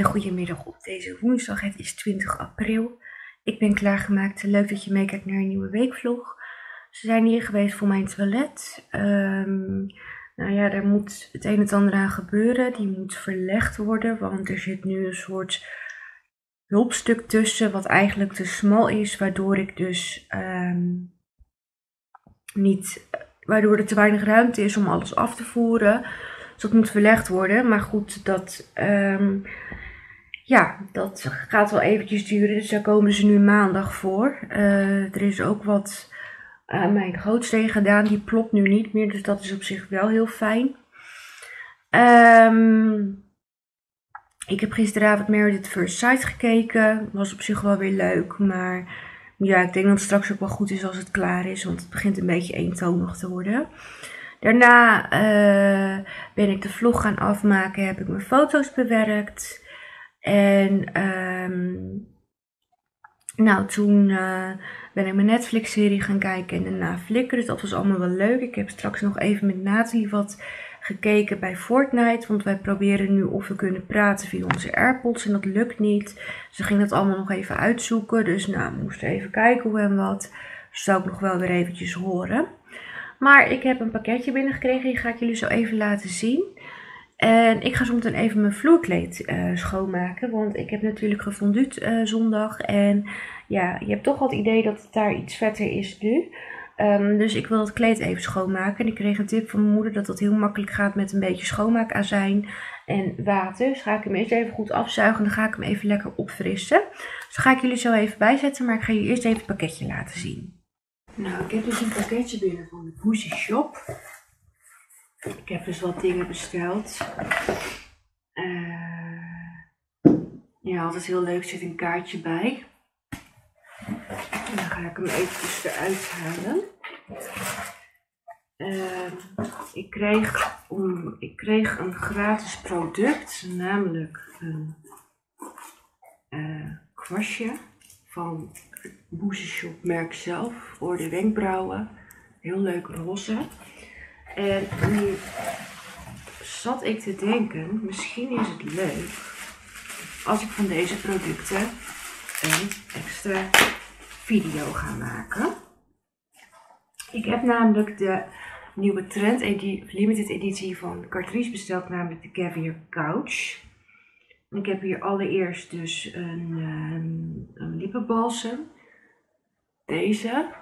hele goede middag op deze woensdag. Het is 20 april. Ik ben klaargemaakt. Leuk dat je meekijkt naar een nieuwe weekvlog. Ze zijn hier geweest voor mijn toilet. Um, nou ja, daar moet het een en het ander aan gebeuren. Die moet verlegd worden, want er zit nu een soort hulpstuk tussen, wat eigenlijk te smal is, waardoor ik dus um, niet, waardoor er te weinig ruimte is om alles af te voeren. Dus dat moet verlegd worden. Maar goed, dat, um, ja, dat gaat wel eventjes duren. Dus daar komen ze nu maandag voor. Uh, er is ook wat aan mijn gootsteen gedaan. Die plopt nu niet meer. Dus dat is op zich wel heel fijn. Um, ik heb gisteravond Meredith First Sight gekeken. Was op zich wel weer leuk. Maar ja, ik denk dat het straks ook wel goed is als het klaar is. Want het begint een beetje eentonig te worden. Daarna uh, ben ik de vlog gaan afmaken. Heb ik mijn foto's bewerkt. En um, nou, toen uh, ben ik mijn Netflix-serie gaan kijken en daarna Flickr. Dus dat was allemaal wel leuk. Ik heb straks nog even met Nathalie wat gekeken bij Fortnite. Want wij proberen nu of we kunnen praten via onze AirPods. En dat lukt niet. Ze ging dat allemaal nog even uitzoeken. Dus nou, we moesten even kijken hoe en wat. Dat zou ik nog wel weer eventjes horen. Maar ik heb een pakketje binnengekregen. Die ga ik jullie zo even laten zien. En ik ga zo meteen even mijn vloerkleed uh, schoonmaken. Want ik heb natuurlijk gefonduut uh, zondag. En ja, je hebt toch wel het idee dat het daar iets vetter is nu. Um, dus ik wil het kleed even schoonmaken. En ik kreeg een tip van mijn moeder dat dat heel makkelijk gaat met een beetje schoonmaakazijn en water. Dus ga ik hem eerst even goed afzuigen en dan ga ik hem even lekker opfrissen. Dus ga ik jullie zo even bijzetten, maar ik ga jullie eerst even het pakketje laten zien. Nou, ik heb dus een pakketje binnen van de Boozy Shop. Ik heb dus wat dingen besteld. Uh, ja, altijd heel leuk, zit een kaartje bij. En dan ga ik hem eventjes eruit halen. Uh, ik, kreeg ik kreeg een gratis product, namelijk een uh, kwastje van Boozy Shop merk zelf voor de wenkbrauwen. Heel leuk roze. En nu zat ik te denken, misschien is het leuk als ik van deze producten een extra video ga maken. Ik heb namelijk de nieuwe trend limited editie van Cartrice besteld, namelijk de Caviar Couch. Ik heb hier allereerst dus een, een, een lippenbalsem. Deze.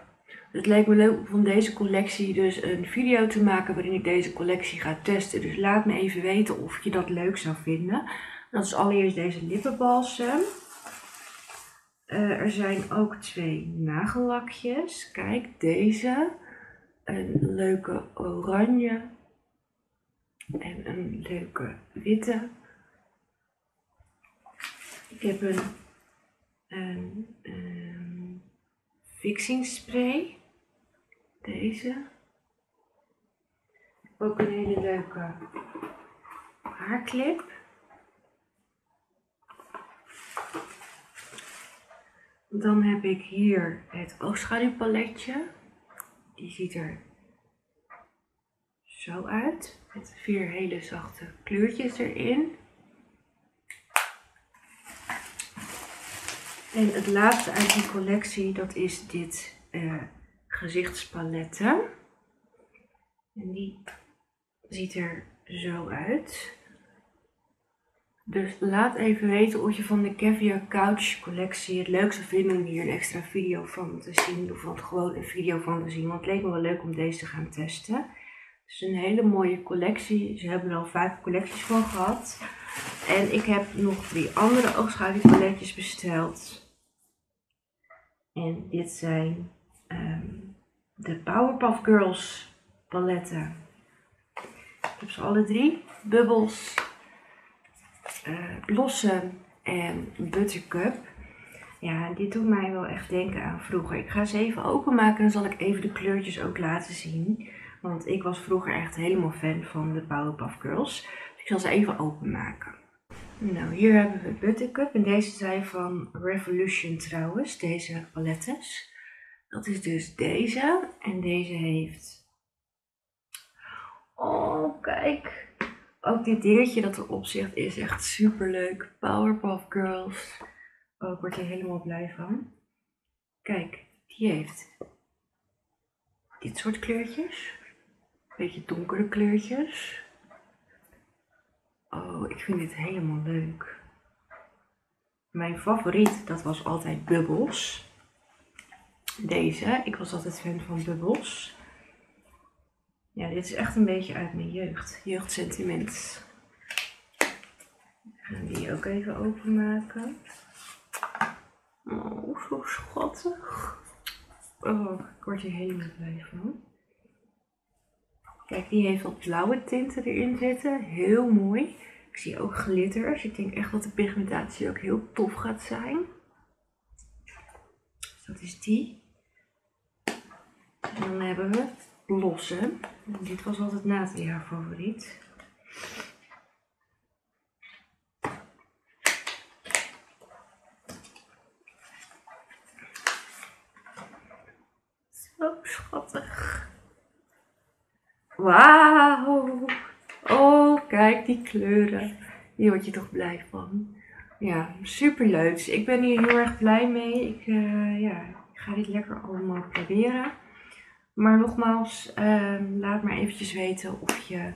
Het leek me leuk om van deze collectie dus een video te maken waarin ik deze collectie ga testen. Dus laat me even weten of je dat leuk zou vinden. Dat is allereerst deze lippenbalsem. Uh, er zijn ook twee nagellakjes. Kijk, deze. Een leuke oranje. En een leuke witte. Ik heb een, een, een fixing spray. Deze. Ook een hele leuke haarclip. Dan heb ik hier het oogschaduwpaletje. Die ziet er zo uit. Met vier hele zachte kleurtjes erin. En het laatste uit die collectie, dat is dit uh, gezichtspaletten. En die ziet er zo uit. Dus laat even weten of je van de Caviar Couch collectie het leuk zou vinden om hier een extra video van te zien. Of gewoon een video van te zien. Want het leek me wel leuk om deze te gaan testen. Het is een hele mooie collectie. Ze hebben er al vijf collecties van gehad. En ik heb nog drie andere oogschaduwpaletjes besteld. En dit zijn um, de Powerpuff Girls paletten. Ik heb ze alle drie. Bubbles, uh, Blossom en Buttercup. Ja, dit doet mij wel echt denken aan vroeger. Ik ga ze even openmaken en zal ik even de kleurtjes ook laten zien. Want ik was vroeger echt helemaal fan van de Powerpuff Girls. Dus ik zal ze even openmaken. Nou, hier hebben we Buttercup. En deze zijn van Revolution trouwens, deze palettes. Dat is dus deze. En deze heeft... Oh, kijk. Ook dit dingetje dat erop zit is echt super leuk. Powerpuff Girls. Oh, ik word hier helemaal blij van. Kijk, die heeft dit soort kleurtjes. Beetje donkere kleurtjes. Oh, ik vind dit helemaal leuk. Mijn favoriet, dat was altijd Bubbles. Deze, ik was altijd fan van Bubbles. Ja, dit is echt een beetje uit mijn jeugd. Jeugdsentiment. Ik ga die ook even openmaken. Oh, zo schattig. Oh, ik word hier helemaal blij van. Kijk, die heeft wat blauwe tinten erin zitten. Heel mooi. Ik zie ook glitters. Ik denk echt dat de pigmentatie ook heel tof gaat zijn. Dat is die. En dan hebben we losse. dit was altijd Nadia favoriet. Zo schattig. Wauw. Oh, kijk die kleuren. Hier word je toch blij van. Ja, super leuk. Dus ik ben hier heel erg blij mee. Ik, uh, ja, ik ga dit lekker allemaal proberen. Maar nogmaals, uh, laat maar eventjes weten of je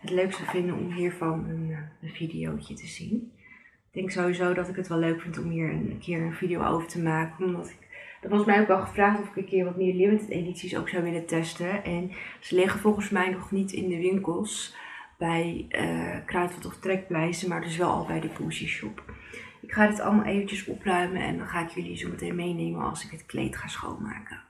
het leuk zou vinden om hiervan een, uh, een videootje te zien. Ik denk sowieso dat ik het wel leuk vind om hier een keer een video over te maken. Omdat ik er was mij ook al gevraagd of ik een keer wat meer limited edities ook zou willen testen. En ze liggen volgens mij nog niet in de winkels bij uh, Kruidvat of Trekpleizen, maar dus wel al bij de Poesje Shop. Ik ga dit allemaal eventjes opruimen en dan ga ik jullie zo meteen meenemen als ik het kleed ga schoonmaken.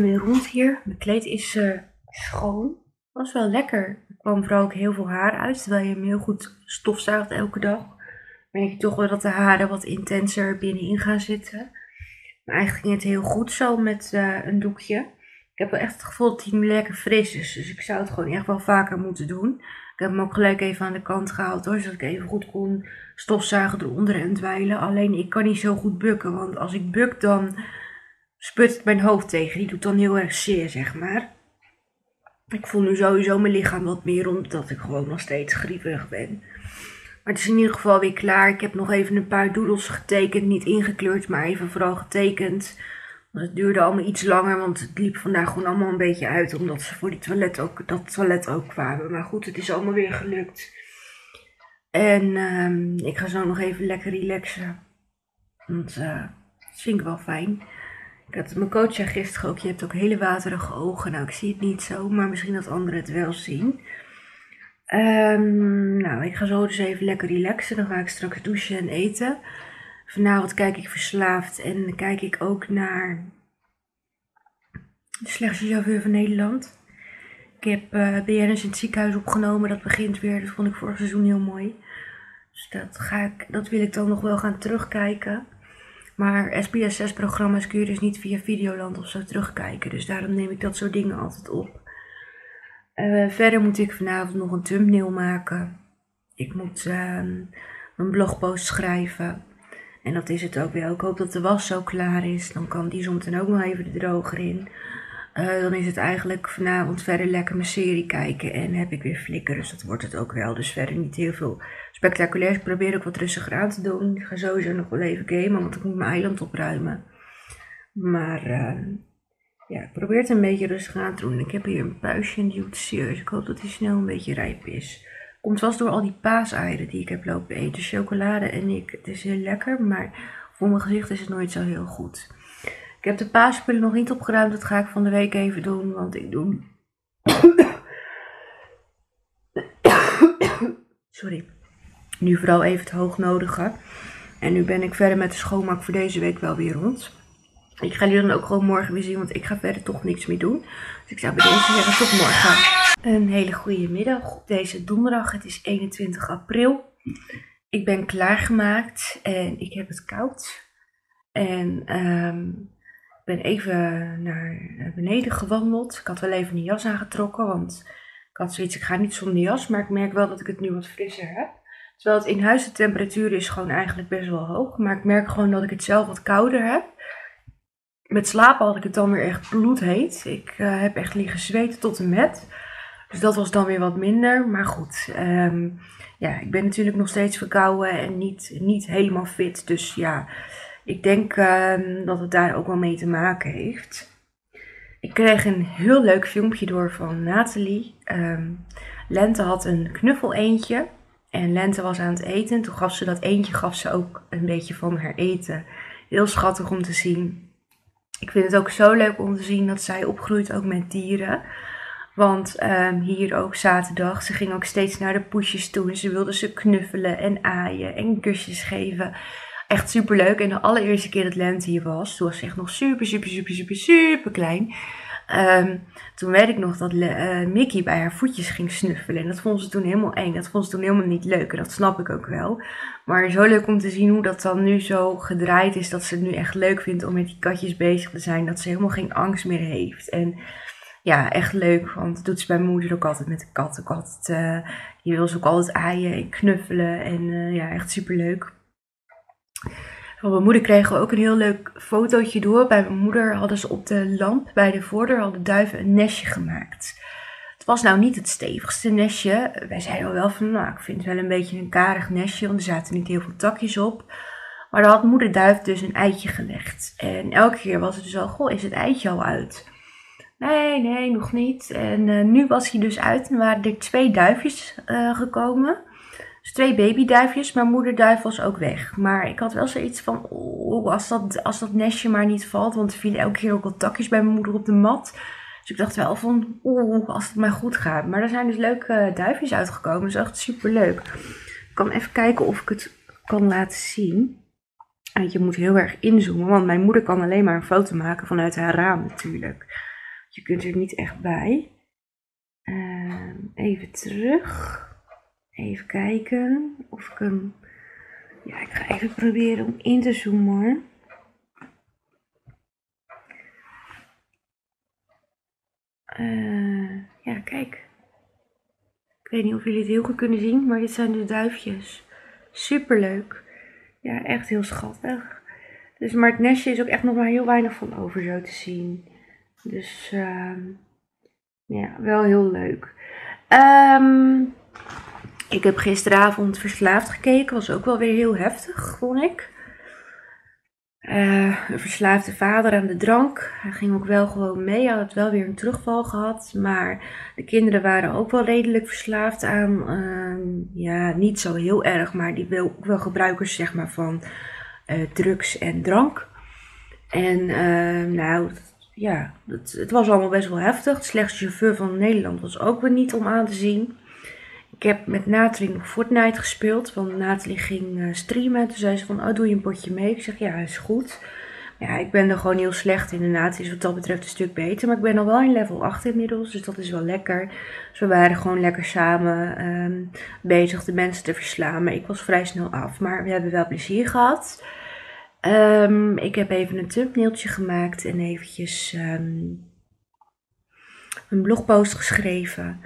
Ben weer rond hier. Mijn kleed is uh, schoon. Was wel lekker. Er kwam vooral ook heel veel haar uit, terwijl je hem heel goed stofzuigt elke dag. Merk je toch wel dat de haren wat intenser binnenin gaan zitten. Maar eigenlijk ging het heel goed zo met uh, een doekje. Ik heb wel echt het gevoel dat hij lekker fris is. Dus ik zou het gewoon echt wel vaker moeten doen. Ik heb hem ook gelijk even aan de kant gehaald hoor. Zodat ik even goed kon stofzuigen eronder en dweilen. Alleen ik kan niet zo goed bukken. Want als ik buk dan sput mijn hoofd tegen. Die doet dan heel erg zeer, zeg maar. Ik voel nu sowieso mijn lichaam wat meer omdat ik gewoon nog steeds grieverig ben. Maar het is in ieder geval weer klaar. Ik heb nog even een paar doodles getekend. Niet ingekleurd, maar even vooral getekend. Want het duurde allemaal iets langer, want het liep vandaag gewoon allemaal een beetje uit. Omdat ze voor die toilet ook, dat toilet ook kwamen. Maar goed, het is allemaal weer gelukt. En um, ik ga zo nog even lekker relaxen. Want uh, dat vind ik wel fijn. Ik had mijn coach zei gisteren ook, je hebt ook hele waterige ogen. Nou, ik zie het niet zo, maar misschien dat anderen het wel zien. Um, nou, ik ga zo dus even lekker relaxen. Dan ga ik straks douchen en eten. Vanavond kijk ik Verslaafd en kijk ik ook naar De Slechtste Chauffeur van Nederland. Ik heb uh, BNS in het ziekenhuis opgenomen. Dat begint weer. Dat vond ik vorig seizoen heel mooi. Dus dat, ga ik, dat wil ik dan nog wel gaan terugkijken. Maar SBS6-programma's kun je dus niet via Videoland of zo terugkijken. Dus daarom neem ik dat soort dingen altijd op. Uh, verder moet ik vanavond nog een thumbnail maken. Ik moet een blogpost schrijven. En dat is het ook wel. Ik hoop dat de was zo klaar is. Dan kan die zometeen ook nog even de droger in. Uh, dan is het eigenlijk vanavond verder lekker mijn serie kijken. En heb ik weer flikker. Dus dat wordt het ook wel. Dus verder niet heel veel spectaculair. Ik probeer ook wat rustiger aan te doen. Ik ga sowieso nog wel even gamen. Want ik moet mijn eiland opruimen. Maar uh, ja, ik probeer het een beetje rustig aan te doen. Ik heb hier een puistje en die serieus. Ik hoop dat hij snel een beetje rijp is. Komt vast door al die paaseieren die ik heb lopen eten. Chocolade en ik. Het is heel lekker, maar voor mijn gezicht is het nooit zo heel goed. Ik heb de paaspullen nog niet opgeruimd. Dat ga ik van de week even doen, want ik doe... Sorry. Nu vooral even het hoognodige. En nu ben ik verder met de schoonmaak voor deze week wel weer rond. Ik ga jullie dan ook gewoon morgen weer zien, want ik ga verder toch niks meer doen. Dus ik zou bij deze zeggen tot morgen. Een hele goede middag deze donderdag. Het is 21 april. Ik ben klaargemaakt en ik heb het koud. En um, ik ben even naar beneden gewandeld. Ik had wel even een jas aangetrokken, want ik had zoiets, ik ga niet zonder jas. Maar ik merk wel dat ik het nu wat frisser heb. Terwijl het in huis de temperatuur is gewoon eigenlijk best wel hoog. Maar ik merk gewoon dat ik het zelf wat kouder heb. Met slapen had ik het dan weer echt bloedheet. Ik uh, heb echt liggen zweten tot en met. Dus dat was dan weer wat minder. Maar goed, um, ja, ik ben natuurlijk nog steeds verkouden en niet, niet helemaal fit. Dus ja, ik denk um, dat het daar ook wel mee te maken heeft. Ik kreeg een heel leuk filmpje door van Nathalie. Um, Lente had een knuffel eentje. En Lente was aan het eten. Toen gaf ze dat eentje gaf ze ook een beetje van haar eten. Heel schattig om te zien. Ik vind het ook zo leuk om te zien dat zij opgroeit ook met dieren. Want um, hier ook zaterdag, ze ging ook steeds naar de poesjes toe. En ze wilde ze knuffelen en aaien en kusjes geven. Echt super leuk. En de allereerste keer dat Lente hier was, toen was ze echt nog super, super, super, super, super klein. Um, toen weet ik nog dat uh, Mickey bij haar voetjes ging snuffelen. En dat vond ze toen helemaal eng. Dat vond ze toen helemaal niet leuk. En dat snap ik ook wel. Maar zo leuk om te zien hoe dat dan nu zo gedraaid is. Dat ze het nu echt leuk vindt om met die katjes bezig te zijn. Dat ze helemaal geen angst meer heeft. En ja, echt leuk. Want dat doet ze bij moeder ook altijd met de kat. Ook altijd, uh, die wil ze ook altijd aaien en knuffelen. En uh, ja, echt super leuk. Van mijn moeder kregen we ook een heel leuk fotootje door. Bij mijn moeder hadden ze op de lamp bij de voordeur hadden duiven een nestje gemaakt. Het was nou niet het stevigste nestje. Wij zeiden wel van, nou, ik vind het wel een beetje een karig nestje, want er zaten niet heel veel takjes op. Maar daar had moeder duif dus een eitje gelegd. En elke keer was het dus al, goh, is het eitje al uit? Nee, nee, nog niet. En uh, nu was hij dus uit en waren er twee duifjes uh, gekomen. Dus twee babyduifjes, maar moederduif was ook weg. Maar ik had wel zoiets van, oh, als dat, als dat nestje maar niet valt. Want er vielen elke keer ook al takjes bij mijn moeder op de mat. Dus ik dacht wel van, oeh, als het maar goed gaat. Maar er zijn dus leuke duifjes uitgekomen. Dat is echt super leuk. Ik kan even kijken of ik het kan laten zien. En je moet heel erg inzoomen, want mijn moeder kan alleen maar een foto maken vanuit haar raam natuurlijk. Je kunt er niet echt bij. Uh, even terug. Even kijken of ik hem. Ja, ik ga even proberen om in te zoomen. Uh, ja, kijk. Ik weet niet of jullie het heel goed kunnen zien, maar dit zijn de duifjes. Super leuk. Ja, echt heel schattig. Dus, maar het nestje is ook echt nog maar heel weinig van over zo te zien. Dus uh, ja, wel heel leuk. Um, ik heb gisteravond Verslaafd gekeken. Was ook wel weer heel heftig, vond ik. Uh, een verslaafde vader aan de drank. Hij ging ook wel gewoon mee. Hij had wel weer een terugval gehad. Maar de kinderen waren ook wel redelijk verslaafd aan. Uh, ja, niet zo heel erg. Maar die ook wel gebruikers zeg maar, van uh, drugs en drank. En nou, ja, het, het, was allemaal best wel heftig. De slechtste chauffeur van Nederland was ook weer niet om aan te zien. Ik heb met Nathalie nog Fortnite gespeeld, want Nathalie ging uh, streamen. Toen zei ze van, oh doe je een potje mee? Ik zeg, ja, is goed. Ja, ik ben er gewoon heel slecht in. Nathalie is wat dat betreft een stuk beter. Maar ik ben al wel in level 8 inmiddels, dus dat is wel lekker. Dus we waren gewoon lekker samen um, bezig de mensen te verslaan. Maar ik was vrij snel af. Maar we hebben wel plezier gehad. Um, ik heb even een thumbnailtje gemaakt en eventjes um, een blogpost geschreven.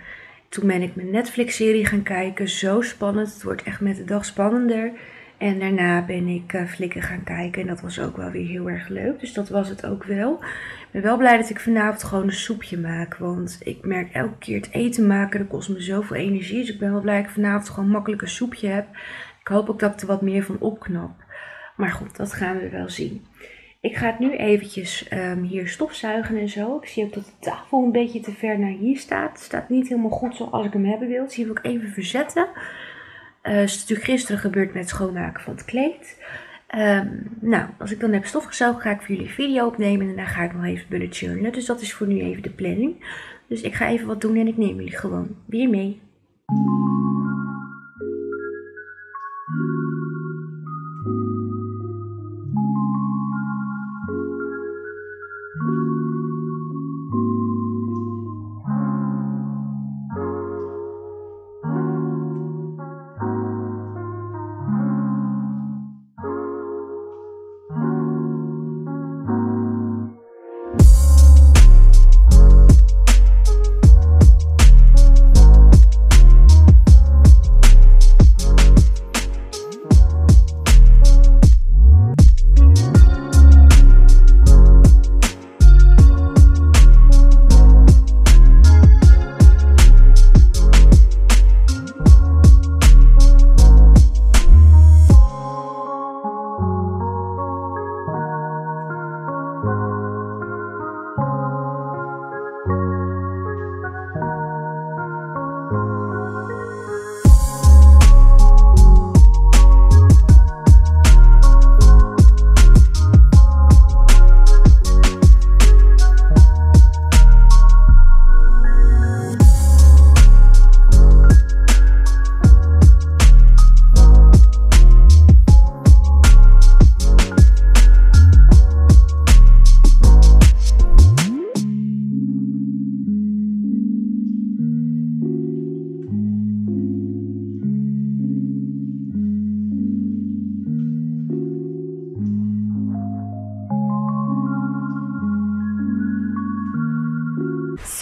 Toen ben ik mijn Netflix-serie gaan kijken. Zo spannend. Het wordt echt met de dag spannender. En daarna ben ik uh, gaan kijken. En dat was ook wel weer heel erg leuk. Dus dat was het ook wel. Ik ben wel blij dat ik vanavond gewoon een soepje maak. Want ik merk elke keer het eten maken. Dat kost me zoveel energie. Dus ik ben wel blij dat ik vanavond gewoon makkelijk een soepje heb. Ik hoop ook dat ik er wat meer van opknap. Maar goed, dat gaan we wel zien. Ik ga het nu eventjes um, hier stofzuigen en zo. Ik zie ook dat de tafel een beetje te ver naar hier staat. Het staat niet helemaal goed zoals ik hem hebben wil. Dus hier wil ik even verzetten. Uh, is natuurlijk gisteren gebeurd met het schoonmaken van het kleed. Um, nou, als ik dan heb stofgezogen, ga ik voor jullie video opnemen. En dan ga ik nog even bullet journalen. Dus dat is voor nu even de planning. Dus ik ga even wat doen en ik neem jullie gewoon weer mee.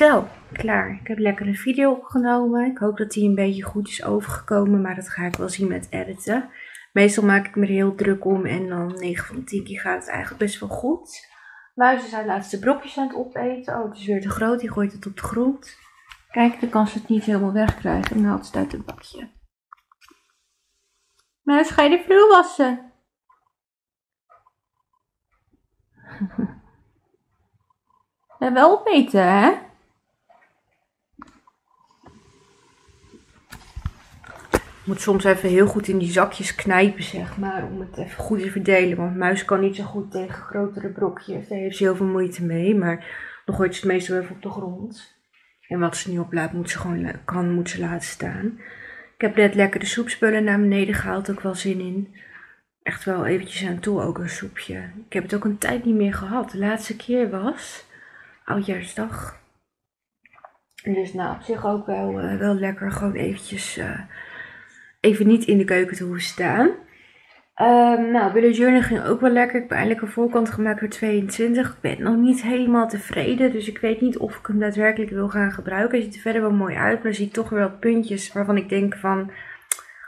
Zo, klaar. Ik heb lekker een video opgenomen. Ik hoop dat die een beetje goed is overgekomen, maar dat ga ik wel zien met editen. Meestal maak ik me er heel druk om en dan 9 van de 10 keer gaat het eigenlijk best wel goed. Muizen zijn laatste brokjes aan het opeten. Oh, het is weer te groot. Die gooit het op de grond. Kijk, dan kan ze het niet helemaal wegkrijgen. En dan haalt ze het uit het bakje. Muis, ga je de vloer wassen? Ja, wel opeten, hè? Moet soms even heel goed in die zakjes knijpen, zeg maar, om het even goed te verdelen. Want muis kan niet zo goed tegen grotere brokjes. Daar heeft ze heel veel moeite mee, maar dan gooit ze het meestal even op de grond. En wat ze niet oplaat, moet ze gewoon kan, moet ze laten staan. Ik heb net lekker de soepspullen naar beneden gehaald, ook wel zin in. Echt wel eventjes aan toe, ook een soepje. Ik heb het ook een tijd niet meer gehad. De laatste keer was oudjaarsdag. Dus nou, op zich ook wel, uh, wel lekker gewoon eventjes... Uh, even niet in de keuken te hoeven staan. Um, nou, Bullet Journal ging ook wel lekker. Ik heb eindelijk een voorkant gemaakt voor 22. Ik ben nog niet helemaal tevreden. Dus ik weet niet of ik hem daadwerkelijk wil gaan gebruiken. Hij ziet er verder wel mooi uit. Maar ziet toch wat puntjes waarvan ik denk van...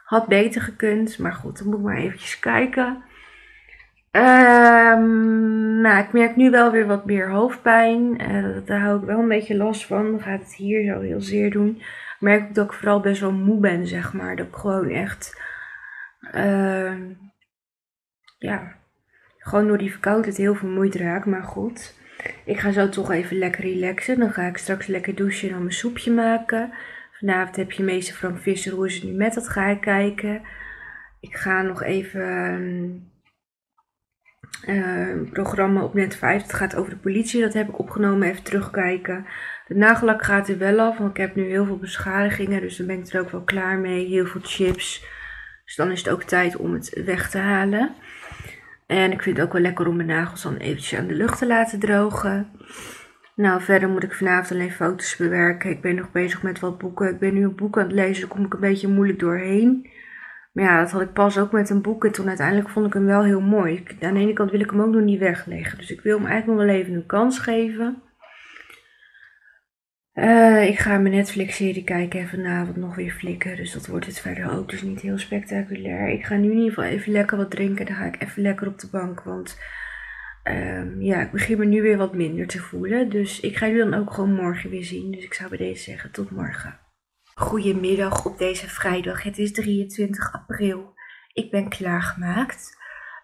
Had beter gekund. Maar goed, dan moet ik maar eventjes kijken. Um, nou, ik merk nu wel weer wat meer hoofdpijn. Uh, daar hou ik wel een beetje last van. Dan gaat het hier zo heel zeer doen merk ik dat ik vooral best wel moe ben, zeg maar. Dat ik gewoon echt, uh, ja, gewoon door die verkoudheid heel vermoeid raak. Maar goed, ik ga zo toch even lekker relaxen. Dan ga ik straks lekker douchen en dan mijn soepje maken. Vanavond heb je meester Frank Visser, hoe is het nu met dat ga ik kijken. Ik ga nog even... Uh, programma op net 5. Het gaat over de politie. Dat heb ik opgenomen. Even terugkijken. De nagellak gaat er wel af, want ik heb nu heel veel beschadigingen, dus dan ben ik er ook wel klaar mee. Heel veel chips. Dus dan is het ook tijd om het weg te halen. En ik vind het ook wel lekker om mijn nagels dan eventjes aan de lucht te laten drogen. Nou, verder moet ik vanavond alleen foto's bewerken. Ik ben nog bezig met wat boeken. Ik ben nu een boek aan het lezen, daar kom ik een beetje moeilijk doorheen. Maar ja, dat had ik pas ook met een boek. En toen uiteindelijk vond ik hem wel heel mooi. Aan de ene kant wil ik hem ook nog niet wegleggen. Dus ik wil hem eigenlijk nog wel even een kans geven. Uh, ik ga mijn Netflix-serie kijken en vanavond nog weer flikken. Dus dat wordt het verder ook. Dus niet heel spectaculair. Ik ga nu in ieder geval even lekker wat drinken. Dan ga ik even lekker op de bank. Want um, ja, ik begin me nu weer wat minder te voelen. Dus ik ga jullie dan ook gewoon morgen weer zien. Dus ik zou bij deze zeggen tot morgen. Goedemiddag op deze vrijdag. Het is 23 april. Ik ben klaargemaakt.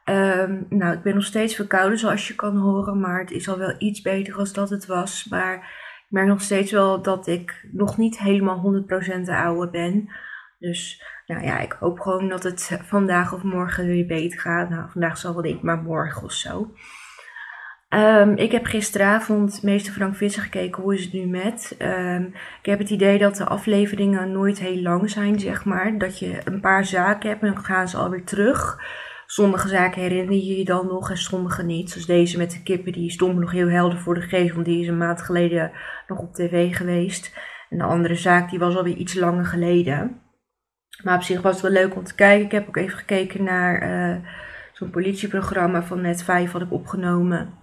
Ehm, nou, ik ben nog steeds verkouden zoals je kan horen, maar het is al wel iets beter als dat het was. Maar ik merk nog steeds wel dat ik nog niet helemaal 100% de oude ben. Dus nou ja, ik hoop gewoon dat het vandaag of morgen weer beter gaat. Nou, vandaag zal wel niet, maar morgen of zo. Ehm, ik heb gisteravond meester Frank Visser gekeken. Hoe is het nu met? Um, ik heb het idee dat de afleveringen nooit heel lang zijn, zeg maar. Dat je een paar zaken hebt en dan gaan ze alweer terug. Sommige zaken herinner je je dan nog en sommige niet. Zoals deze met de kippen, die me nog heel helder voor de geest. Want die is een maand geleden nog op tv geweest. En de andere zaak, die was alweer iets langer geleden. Maar op zich was het wel leuk om te kijken. Ik heb ook even gekeken naar uh, zo'n politieprogramma van net 5 had ik opgenomen.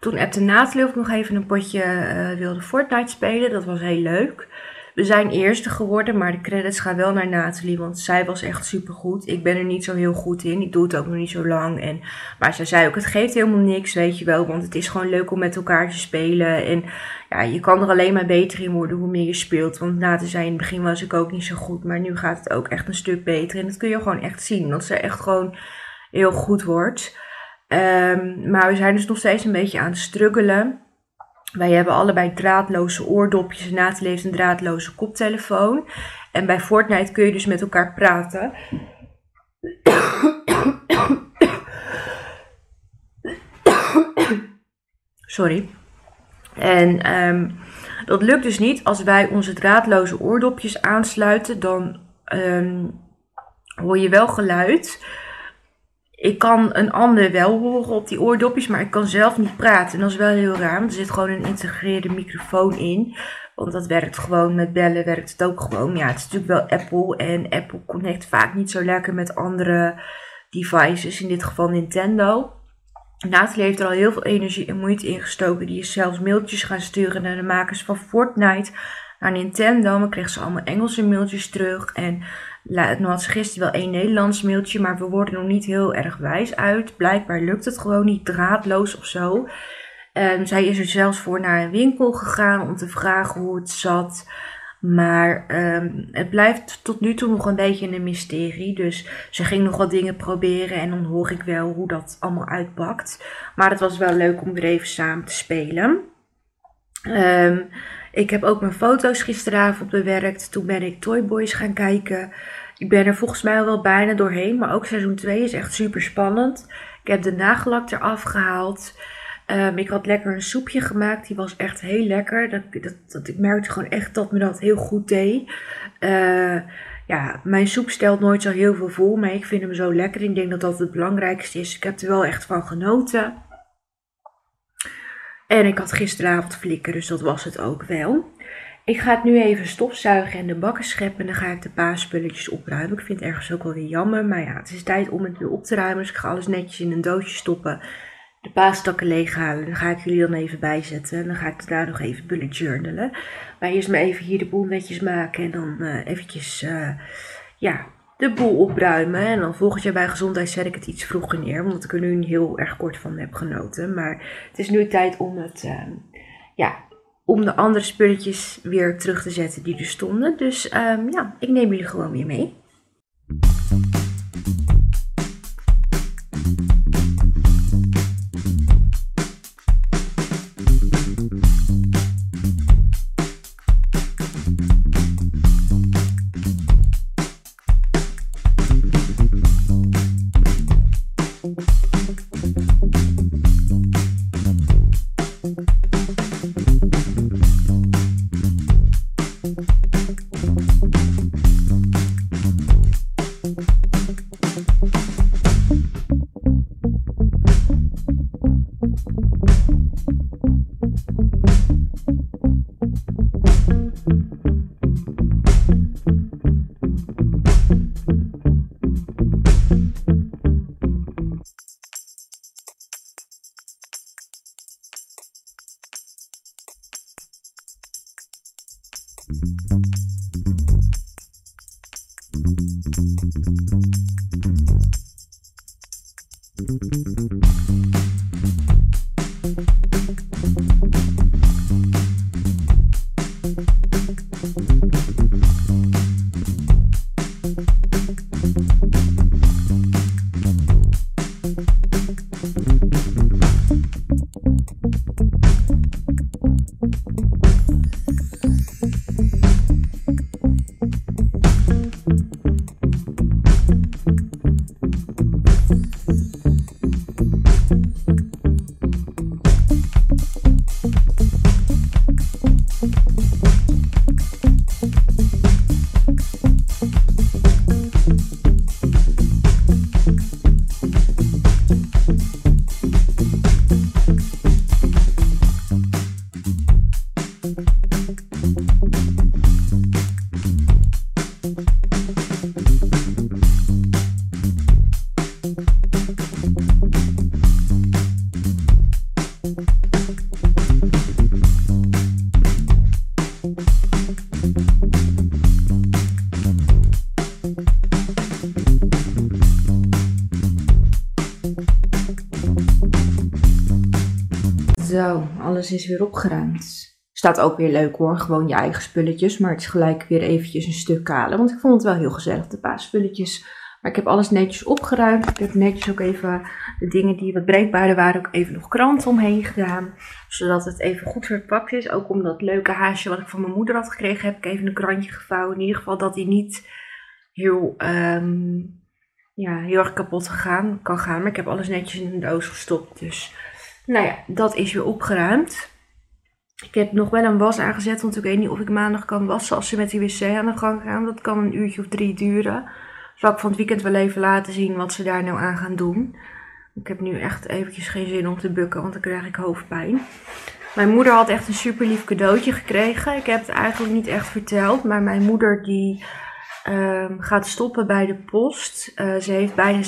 Toen appte Nathalie ook nog even een potje uh, wilde Fortnite spelen. Dat was heel leuk. We zijn eerste geworden, maar de credits gaan wel naar Nathalie, want zij was echt supergoed. Ik ben er niet zo heel goed in, ik doe het ook nog niet zo lang. En, maar zij zei ook, het geeft helemaal niks, weet je wel, want het is gewoon leuk om met elkaar te spelen. En ja, je kan er alleen maar beter in worden hoe meer je speelt. Want na te zijn in het begin was ik ook niet zo goed, maar nu gaat het ook echt een stuk beter. En dat kun je gewoon echt zien, dat ze echt gewoon heel goed wordt. Um, maar we zijn dus nog steeds een beetje aan het struggelen. Wij hebben allebei draadloze oordopjes Nathalie heeft een draadloze koptelefoon. En bij Fortnite kun je dus met elkaar praten. Sorry. En um, dat lukt dus niet als wij onze draadloze oordopjes aansluiten. Dan um, hoor je wel geluid ik kan een ander wel horen op die oordopjes, maar ik kan zelf niet praten. En dat is wel heel raar, want er zit gewoon een integreerde microfoon in. Want dat werkt gewoon, met bellen werkt het ook gewoon. Ja, het is natuurlijk wel Apple en Apple connect vaak niet zo lekker met andere devices, in dit geval Nintendo. Nathalie heeft er al heel veel energie en moeite in gestoken. Die is zelfs mailtjes gaan sturen naar de makers van Fortnite, naar Nintendo. Dan kreeg ze allemaal Engelse mailtjes terug en nu had ze gisteren wel één Nederlands mailtje, maar we worden nog niet heel erg wijs uit. Blijkbaar lukt het gewoon niet draadloos of zo. Um, zij is er zelfs voor naar een winkel gegaan om te vragen hoe het zat. Maar um, het blijft tot nu toe nog een beetje een mysterie. Dus ze ging nog wat dingen proberen en dan hoor ik wel hoe dat allemaal uitpakt. Maar het was wel leuk om weer even samen te spelen. Um, ik heb ook mijn foto's gisteravond bewerkt. Toen ben ik Toy Boys gaan kijken. Ik ben er volgens mij al wel bijna doorheen. Maar ook seizoen 2 is echt super spannend. Ik heb de nagellak eraf gehaald. Um, ik had lekker een soepje gemaakt. Die was echt heel lekker. Dat, dat, dat, ik merkte gewoon echt dat me dat heel goed deed. Uh, ja, mijn soep stelt nooit zo heel veel voor. Maar ik vind hem zo lekker. Ik denk dat dat het belangrijkste is. Ik heb er wel echt van genoten. En ik had gisteravond flikken, dus dat was het ook wel. Ik ga het nu even stofzuigen en de bakken scheppen. En dan ga ik de paaspulletjes opruimen. Ik vind het ergens ook wel weer jammer. Maar ja, het is tijd om het nu op te ruimen. Dus ik ga alles netjes in een doosje stoppen. De paastakken leeghalen. Dan ga ik jullie dan even bijzetten. En dan ga ik daar nog even bullet journalen. Maar eerst maar even hier de boel netjes maken. En dan uh, eventjes, uh, ja, de boel opruimen. En dan volgend jaar bij gezondheid zet ik het iets vroeger neer. Omdat ik er nu heel erg kort van heb genoten. Maar het is nu tijd om het, uh, ja, om de andere spulletjes weer terug te zetten die er stonden. Dus um, ja, ik neem jullie gewoon weer mee. is weer opgeruimd. Staat ook weer leuk hoor, gewoon je eigen spulletjes. Maar het is gelijk weer eventjes een stuk kalen. Want ik vond het wel heel gezellig, de paasspulletjes. Maar ik heb alles netjes opgeruimd. Ik heb netjes ook even de dingen die wat breekbaarder waren, ook even nog kranten omheen gedaan. Zodat het even goed verpakt is. Ook om dat leuke haasje wat ik van mijn moeder had gekregen, heb ik even een krantje gevouwen. In ieder geval dat hij niet heel, ehm, ja, heel erg kapot gegaan, kan gaan. Maar ik heb alles netjes in een doos gestopt. Dus nou ja, dat is weer opgeruimd. Ik heb nog wel een was aangezet, want ik weet niet of ik maandag kan wassen als ze met die wc aan de gang gaan. Dat kan een uurtje of drie duren. Zal ik van het weekend wel even laten zien wat ze daar nou aan gaan doen. Ik heb nu echt eventjes geen zin om te bukken, want dan krijg ik hoofdpijn. Mijn moeder had echt een super lief cadeautje gekregen. Ik heb het eigenlijk niet echt verteld, maar mijn moeder die um, gaat stoppen bij de post. Uh, ze heeft bijna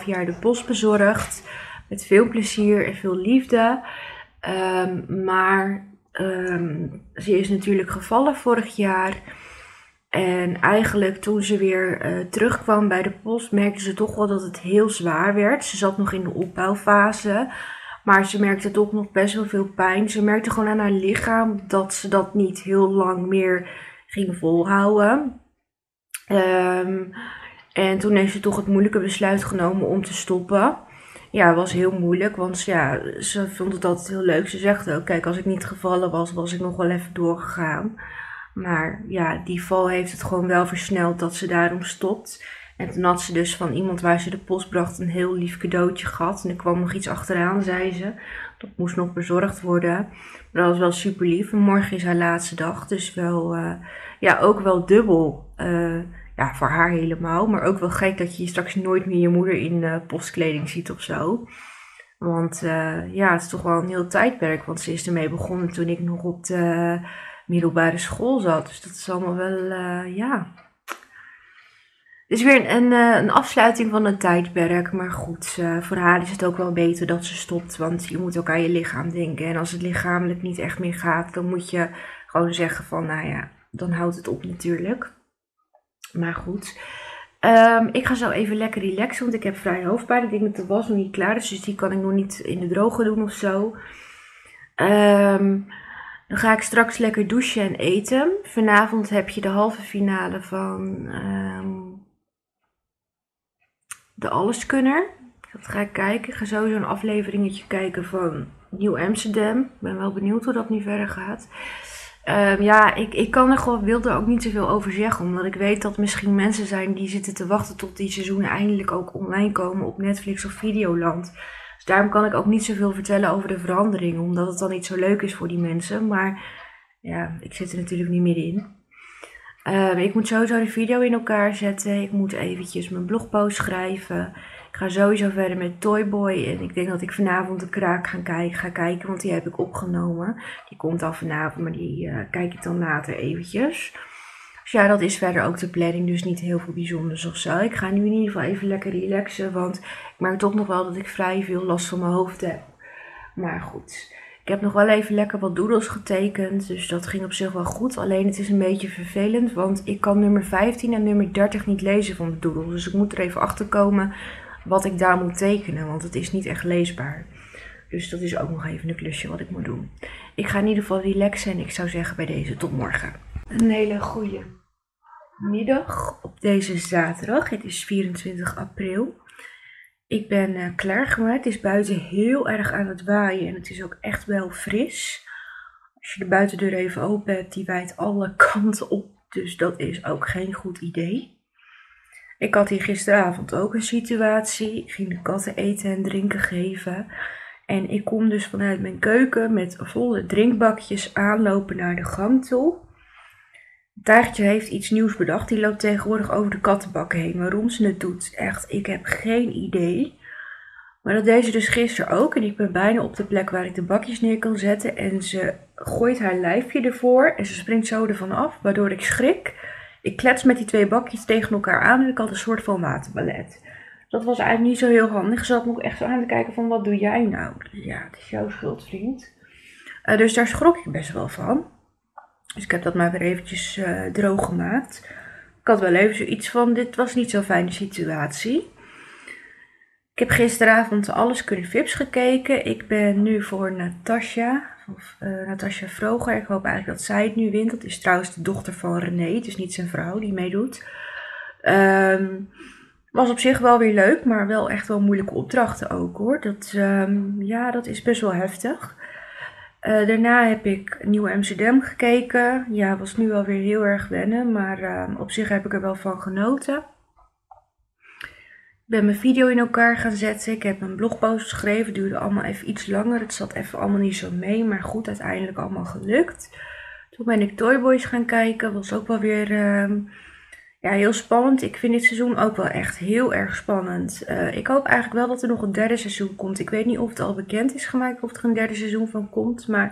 16,5 jaar de post bezorgd. Met veel plezier en veel liefde. Um, maar um, ze is natuurlijk gevallen vorig jaar. En eigenlijk toen ze weer uh, terugkwam bij de post, merkte ze toch wel dat het heel zwaar werd. Ze zat nog in de opbouwfase. Maar ze merkte toch nog best wel veel pijn. Ze merkte gewoon aan haar lichaam dat ze dat niet heel lang meer ging volhouden. Um, en toen heeft ze toch het moeilijke besluit genomen om te stoppen. Ja, was heel moeilijk, want ja, ze vond het altijd heel leuk. Ze zegt ook, kijk, als ik niet gevallen was, was ik nog wel even doorgegaan. Maar ja, die val heeft het gewoon wel versneld dat ze daarom stopt. En toen had ze dus van iemand waar ze de post bracht een heel lief cadeautje gehad. En er kwam nog iets achteraan, zei ze. Dat moest nog bezorgd worden. Maar dat was wel super lief. En morgen is haar laatste dag. Dus wel, uh, ja, ook wel dubbel. Uh, ja, voor haar helemaal. Maar ook wel gek dat je straks nooit meer je moeder in uh, postkleding ziet of zo. Want uh, ja, het is toch wel een heel tijdperk. Want ze is ermee begonnen toen ik nog op de middelbare school zat. Dus dat is allemaal wel, uh, ja. Het is weer een, een, afsluiting van een tijdperk. Maar goed, voor haar is het ook wel beter dat ze stopt. Want je moet ook aan je lichaam denken. En als het lichamelijk niet echt meer gaat, dan moet je gewoon zeggen van, nou ja, dan houdt het op natuurlijk. Maar goed. Um, ik ga zo even lekker relaxen, want ik heb vrij hoofdpijn. Ik denk dat de was nog niet klaar is, dus die kan ik nog niet in de droge doen of zo. Um, dan ga ik straks lekker douchen en eten. Vanavond heb je de halve finale van um, de Alleskunner. Dat ga ik kijken. Ik ga sowieso een afleveringetje kijken van Nieuw Amsterdam. Ik ben wel benieuwd hoe dat nu verder gaat. Um, ja, ik, ik kan er gewoon, wil er ook niet zoveel over zeggen. Omdat ik weet dat misschien mensen zijn die zitten te wachten tot die seizoenen eindelijk ook online komen op Netflix of Videoland. Dus daarom kan ik ook niet zoveel vertellen over de veranderingen. Omdat het dan niet zo leuk is voor die mensen. Maar ja, ik zit er natuurlijk niet middenin. Um, ik moet sowieso de video in elkaar zetten. Ik moet eventjes mijn blogpost schrijven. Ik ga sowieso verder met Toyboy. En ik denk dat ik vanavond de kraak ga kijken, ga kijken want die heb ik opgenomen. Die komt al vanavond, maar die uh, kijk ik dan later eventjes. Dus ja, dat is verder ook de planning, dus niet heel veel bijzonders of zo. Ik ga nu in ieder geval even lekker relaxen, want ik merk toch nog wel dat ik vrij veel last van mijn hoofd heb. Maar goed, ik heb nog wel even lekker wat doodles getekend, dus dat ging op zich wel goed. Alleen het is een beetje vervelend, want ik kan nummer 15 en nummer 30 niet lezen van de doodles. Dus ik moet er even achter komen wat ik daar moet tekenen, want het is niet echt leesbaar. Dus dat is ook nog even een klusje wat ik moet doen. Ik ga in ieder geval relaxen en ik zou zeggen bij deze tot morgen. Een hele goede middag op deze zaterdag. Het is 24 april. Ik ben uh, klaargemaakt. Het is buiten heel erg aan het waaien en het is ook echt wel fris. Als je de buitendeur even open hebt, die waait alle kanten op. Dus dat is ook geen goed idee. Ik had hier gisteravond ook een situatie. Ik ging de katten eten en drinken geven. En ik kom dus vanuit mijn keuken met volle drinkbakjes aanlopen naar de gang toe. Tijgertje heeft iets nieuws bedacht. Die loopt tegenwoordig over de kattenbakken heen. Waarom ze het doet, echt, ik heb geen idee. Maar dat deed ze dus gisteren ook. En ik ben bijna op de plek waar ik de bakjes neer kan zetten. En ze gooit haar lijfje ervoor. En ze springt zo ervan af, waardoor ik schrik. Ik klets met die twee bakjes tegen elkaar aan en ik had een soort van waterballet. Dat was eigenlijk niet zo heel handig. Ze zat me ook echt zo aan te kijken van wat doe jij nou? Ja, het is jouw schuld, vriend. Uh, dus daar schrok ik best wel van. Dus ik heb dat maar weer eventjes uh, droog gemaakt. Ik had wel even zoiets van, dit was niet zo'n fijne situatie. Ik heb gisteravond Alles Kunnen Vips gekeken. Ik ben nu voor Natasja, of uh, Vroger. Ik hoop eigenlijk dat zij het nu wint. Dat is trouwens de dochter van René, dus niet zijn vrouw die meedoet. Um, was op zich wel weer leuk, maar wel echt wel moeilijke opdrachten ook hoor. Dat, um, ja, dat is best wel heftig. Uh, daarna heb ik Nieuw Amsterdam gekeken. Ja, was nu wel weer heel erg wennen, maar uh, op zich heb ik er wel van genoten. Ben mijn video in elkaar gaan zetten. Ik heb een blogpost geschreven. Duurde allemaal even iets langer. Het zat even allemaal niet zo mee. Maar goed, uiteindelijk allemaal gelukt. Toen ben ik Toyboys gaan kijken. Was ook wel weer uh, ja, heel spannend. Ik vind dit seizoen ook wel echt heel erg spannend. Uh, ik hoop eigenlijk wel dat er nog een derde seizoen komt. Ik weet niet of het al bekend is gemaakt of er een derde seizoen van komt. Maar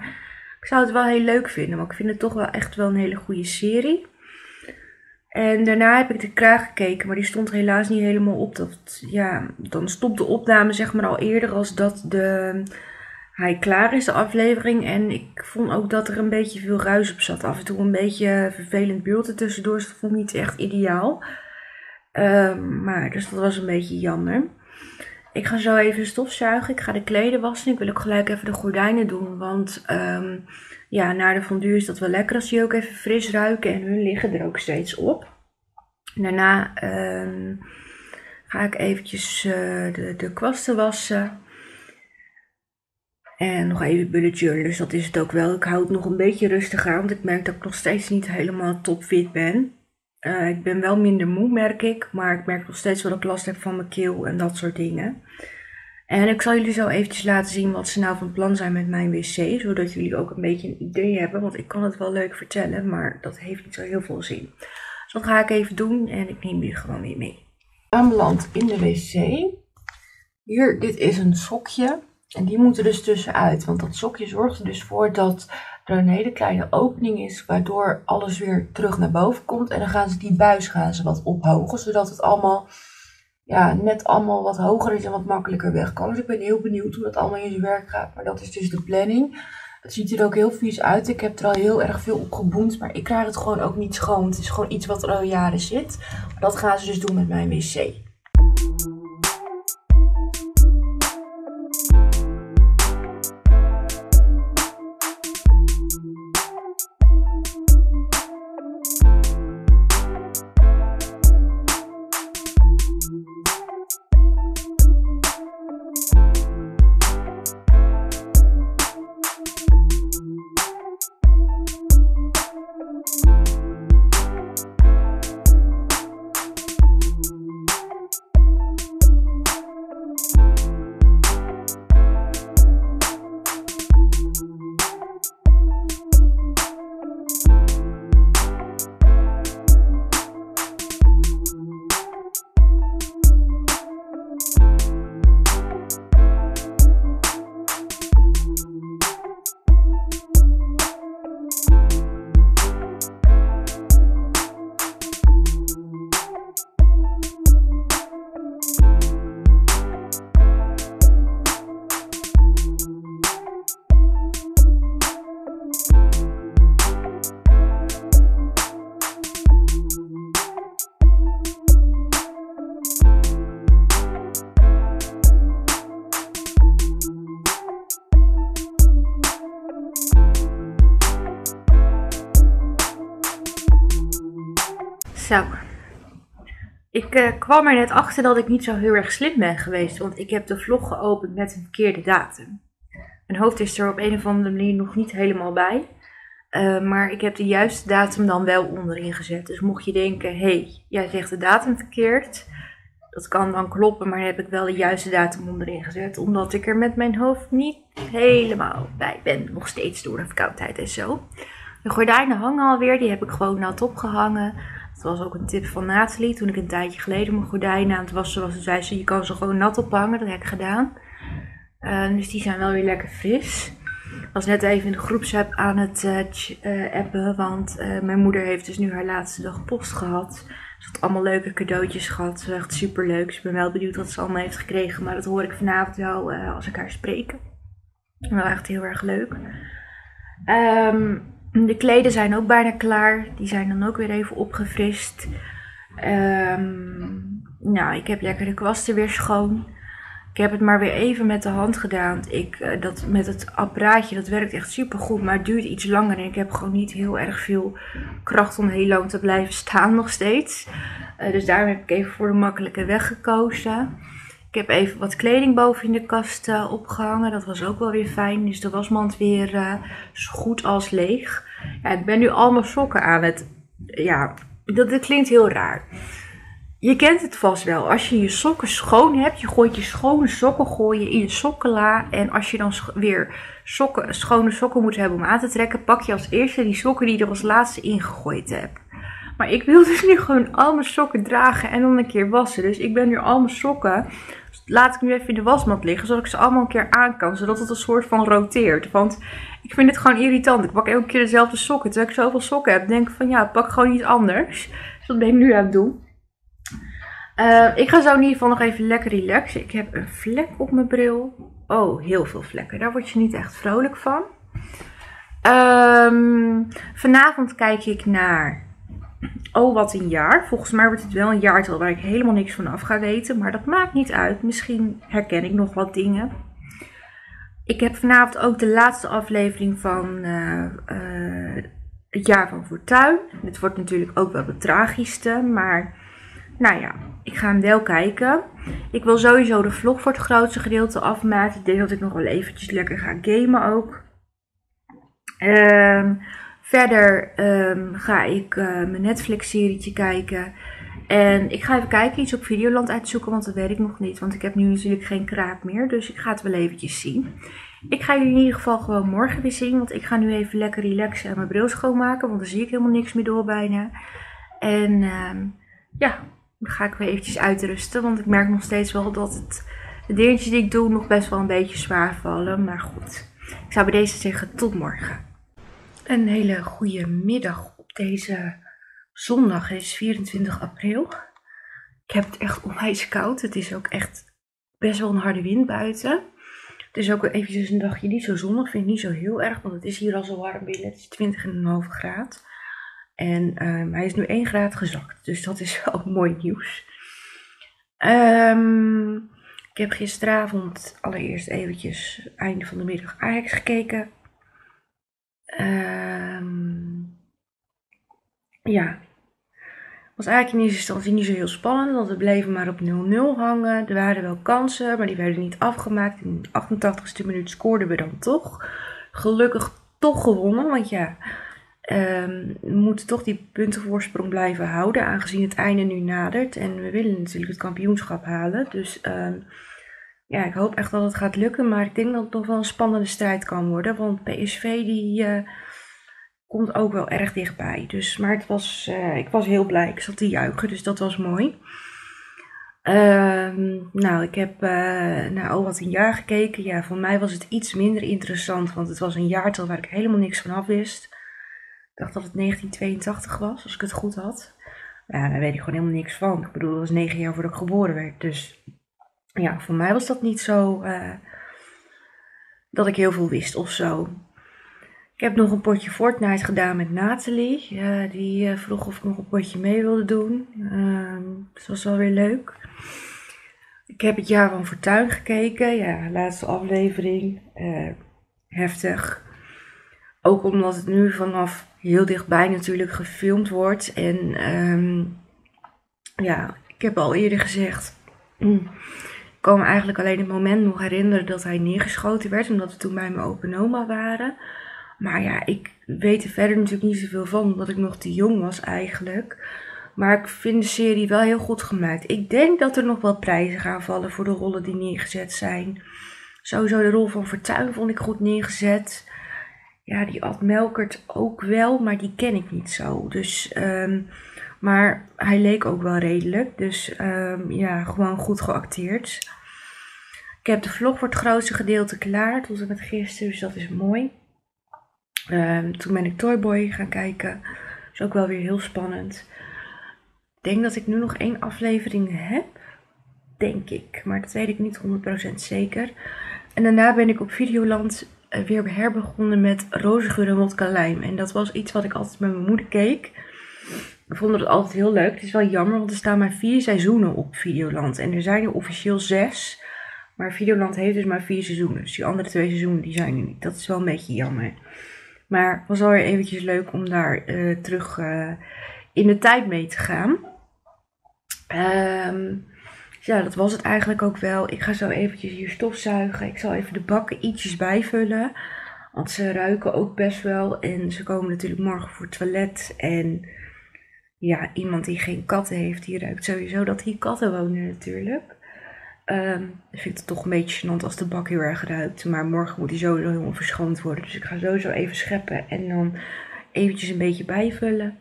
ik zou het wel heel leuk vinden. Maar ik vind het toch wel echt wel een hele goede serie. En daarna heb ik de kraag gekeken, maar die stond helaas niet helemaal op. Dat, ja, dan stopt de opname zeg maar al eerder als dat de, hij klaar is, de aflevering. En ik vond ook dat er een beetje veel ruis op zat. Af en toe een beetje vervelend beeld tussendoor. Dat vond ik niet echt ideaal. Um, maar dus dat was een beetje jammer. Ik ga zo even stofzuigen. Ik ga de kleden wassen. Ik wil ook gelijk even de gordijnen doen. Want um, ja, na de fondue is dat wel lekker als die ook even fris ruiken. En hun liggen er ook steeds op. Daarna um, ga ik eventjes uh, de, de kwasten wassen. En nog even bullet dus dat is het ook wel. Ik hou het nog een beetje rustig aan, want ik merk dat ik nog steeds niet helemaal topfit ben. Uh, ik ben wel minder moe, merk ik, maar ik merk nog steeds wel dat ik last heb van mijn keel en dat soort dingen. En ik zal jullie zo eventjes laten zien wat ze nou van plan zijn met mijn wc, zodat jullie ook een beetje een idee hebben, want ik kan het wel leuk vertellen, maar dat heeft niet zo heel veel zin. Dus dat ga ik even doen en ik neem jullie gewoon weer mee. Aanbeland in de wc. Hier, dit is een sokje. En die moeten dus tussenuit. Want dat sokje zorgt er dus voor dat er een hele kleine opening is. Waardoor alles weer terug naar boven komt. En dan gaan ze die buis gaan ze wat ophogen. Zodat het allemaal ja, net allemaal wat hoger is en wat makkelijker weg kan. Dus ik ben heel benieuwd hoe dat allemaal in zijn werk gaat. Maar dat is dus de planning. Het ziet er ook heel vies uit. Ik heb er al heel erg veel op geboend. Maar ik krijg het gewoon ook niet schoon. Het is gewoon iets wat er al jaren zit. Dat gaan ze dus doen met mijn wc. Uh, kwam er net achter dat ik niet zo heel erg slim ben geweest. Want ik heb de vlog geopend met een verkeerde datum. Mijn hoofd is er op een of andere manier nog niet helemaal bij. Uh, maar ik heb de juiste datum dan wel onderin gezet. Dus mocht je denken, hé, hey, jij zegt de datum verkeerd. Dat kan dan kloppen, maar heb ik wel de juiste datum onderin gezet. Omdat ik er met mijn hoofd niet helemaal bij ben. Nog steeds door de verkoudheid en zo. De gordijnen hangen alweer. Die heb ik gewoon nat opgehangen. Dat was ook een tip van Nathalie. Toen ik een tijdje geleden mijn gordijnen aan het wassen was, zei ze: Je kan ze gewoon nat ophangen. Dat heb ik gedaan. Uh, dus die zijn wel weer lekker fris. Ik was net even in de groepsapp aan het uh, appen. Want mijn moeder heeft dus nu haar laatste dag post gehad. Ze had allemaal leuke cadeautjes gehad. Echt super leuk. Ik ben wel benieuwd wat ze allemaal heeft gekregen. Maar dat hoor ik vanavond wel als ik haar spreek. Wel echt heel erg leuk. Um, de kleden zijn ook bijna klaar. Die zijn dan ook weer even opgefrist. Um, nou, ik heb lekker de kwasten weer schoon. Ik heb het maar weer even met de hand gedaan. Ik, uh, dat, met het apparaatje, dat werkt echt super goed, maar het duurt iets langer. En ik heb gewoon niet heel erg veel kracht om heel lang te blijven staan nog steeds. Uh, dus daarom heb ik even voor de makkelijke weg gekozen. Ik heb even wat kleding boven in de kast uh, opgehangen. Dat was ook wel weer fijn. Dus de wasmand weer zo goed als leeg. Ja, ik ben nu allemaal sokken aan het... Ja, dat, dat klinkt heel raar. Je kent het vast wel. Als je je sokken schoon hebt, je gooit je schone sokken gooi je in je sokkenla. En als je dan weer sokken, schone sokken moet hebben om aan te trekken, pak je als eerste die sokken die je er als laatste ingegooid hebt. Maar ik wil dus nu gewoon al mijn sokken dragen en dan een keer wassen. Dus ik ben nu al mijn sokken, laat ik nu even in de wasmat liggen, zodat ik ze allemaal een keer aan kan. Zodat het een soort van roteert. Want ik vind het gewoon irritant. Ik pak elke keer dezelfde sokken. Terwijl ik zoveel sokken heb, denk ik van ja, pak gewoon iets anders. Dus dat ben ik nu aan het doen. Uh, ik ga zo in ieder geval nog even lekker relaxen. Ik heb een vlek op mijn bril. Oh, heel veel vlekken. Daar word je niet echt vrolijk van. Um, vanavond kijk ik naar Oh, wat een jaar. Volgens mij wordt het wel een jaartal waar ik helemaal niks van af ga weten. Maar dat maakt niet uit. Misschien herken ik nog wat dingen. Ik heb vanavond ook de laatste aflevering van uh, uh, het jaar van Fortuin. Dit wordt natuurlijk ook wel de tragischste. Maar nou ja, ik ga hem wel kijken. Ik wil sowieso de vlog voor het grootste gedeelte afmaken. Ik denk dat ik nog wel eventjes lekker ga gamen ook. Um, verder um, ga ik uh, mijn Netflix-serietje kijken. En ik ga even kijken, iets op Videoland uitzoeken, want dat weet ik nog niet. Want ik heb nu natuurlijk geen kraak meer, dus ik ga het wel eventjes zien. Ik ga jullie in ieder geval gewoon morgen weer zien, want ik ga nu even lekker relaxen en mijn bril schoonmaken. Want dan zie ik helemaal niks meer door bijna. En um, ja, dan ga ik weer eventjes uitrusten. Want ik merk nog steeds wel dat het, de dingetjes die ik doe nog best wel een beetje zwaar vallen. Maar goed, ik zou bij deze zeggen tot morgen. Een hele goede middag op deze zondag. Is 24 april. Ik heb het echt onwijs koud. Het is ook echt best wel een harde wind buiten. Het is ook eventjes een dagje niet zo zonnig. Vind ik niet zo heel erg, want het is hier al zo warm binnen. Het is 20,5 graad. En um, hij is nu 1 graad gezakt. Dus dat is wel mooi nieuws. Um, ik heb gisteravond allereerst eventjes einde van de middag Ajax gekeken. Um, ja. Was eigenlijk in eerste instantie niet zo heel spannend, want we bleven maar op 0-0 hangen. Er waren wel kansen, maar die werden niet afgemaakt. In de 88ste minuut scoorden we dan toch. Gelukkig toch gewonnen, want ja, Um, we moeten toch die puntenvoorsprong blijven houden, aangezien het einde nu nadert. En we willen natuurlijk het kampioenschap halen. Dus um, ja, ik hoop echt dat het gaat lukken. Maar ik denk dat het nog wel een spannende strijd kan worden. Want PSV die uh, komt ook wel erg dichtbij. Dus, maar het was, uh, ik was heel blij. Ik zat te juichen, dus dat was mooi. Um, nou, ik heb uh, naar al wat een jaar gekeken. Ja, voor mij was het iets minder interessant. Want het was een jaartal waar ik helemaal niks van af wist. Ik dacht dat het 1982 was, als ik het goed had. Ja, daar weet ik gewoon helemaal niks van. Ik bedoel, dat was negen jaar voordat ik geboren werd. Dus ja, voor mij was dat niet zo uh, dat ik heel veel wist of zo. Ik heb nog een potje Fortnite gedaan met Nathalie. Uh, die uh, vroeg of ik nog een potje mee wilde doen. Uh, dat was wel weer leuk. Ik heb het jaar van Fortuin gekeken. Ja, laatste aflevering. heftig. Ook omdat het nu vanaf heel dichtbij natuurlijk gefilmd wordt. En um, ja, ik heb al eerder gezegd. Mm, kan me eigenlijk alleen het moment nog herinneren dat hij neergeschoten werd. Omdat we toen bij mijn open oma waren. Maar ja, ik weet er verder natuurlijk niet zoveel van. Omdat ik nog te jong was eigenlijk. Maar ik vind de serie wel heel goed gemaakt. Ik denk dat er nog wel prijzen gaan vallen voor de rollen die neergezet zijn. Sowieso de rol van Fortuin vond ik goed neergezet. Ja, die Ad Melkert ook wel, maar die ken ik niet zo. Dus, um, maar hij leek ook wel redelijk. Dus um, ja, gewoon goed geacteerd. Ik heb de vlog voor het grootste gedeelte klaar, tot en met gisteren, dus dat is mooi. Um, toen ben ik Toyboy gaan kijken. is ook wel weer heel spannend. Ik denk dat ik nu nog één aflevering heb. Denk ik, maar dat weet ik niet 100% zeker. En daarna ben ik op Videoland eh, weer herbegonnen met rozengeur en. En dat was iets wat ik altijd met mijn moeder keek. We vonden het altijd heel leuk. Het is wel jammer, want er staan maar vier seizoenen op Videoland. En er zijn er officieel zes. Maar Videoland heeft dus maar vier seizoenen. Dus die andere twee seizoenen die zijn er niet. Dat is wel een beetje jammer. Maar het was alweer eventjes leuk om daar uh, terug uh, in de tijd mee te gaan. Um, ja, dat was het eigenlijk ook wel. Ik ga zo eventjes hier stofzuigen. Ik zal even de bakken ietsjes bijvullen. Want ze ruiken ook best wel. En ze komen natuurlijk morgen voor het toilet. En ja, iemand die geen katten heeft, die ruikt sowieso dat hier katten wonen natuurlijk. Um, ik vind het toch een beetje gênant als de bak heel erg ruikt. Maar morgen moet die sowieso helemaal verschoond worden. Dus ik ga sowieso even scheppen en dan eventjes een beetje bijvullen.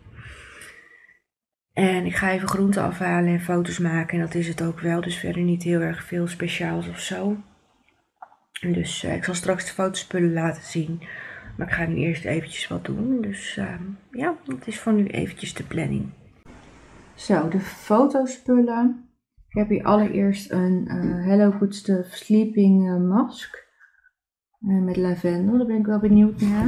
En ik ga even groenten afhalen en foto's maken. En dat is het ook wel. Dus verder niet heel erg veel speciaals of zo. Dus uh, ik zal straks de fotospullen laten zien. Maar ik ga nu eerst eventjes wat doen. Dus uh, ja, dat is voor nu eventjes de planning. Zo, de fotospullen. Ik heb hier allereerst een uh, Hello Good Stuff Sleeping uh, Mask. met lavendel, daar ben ik wel benieuwd naar.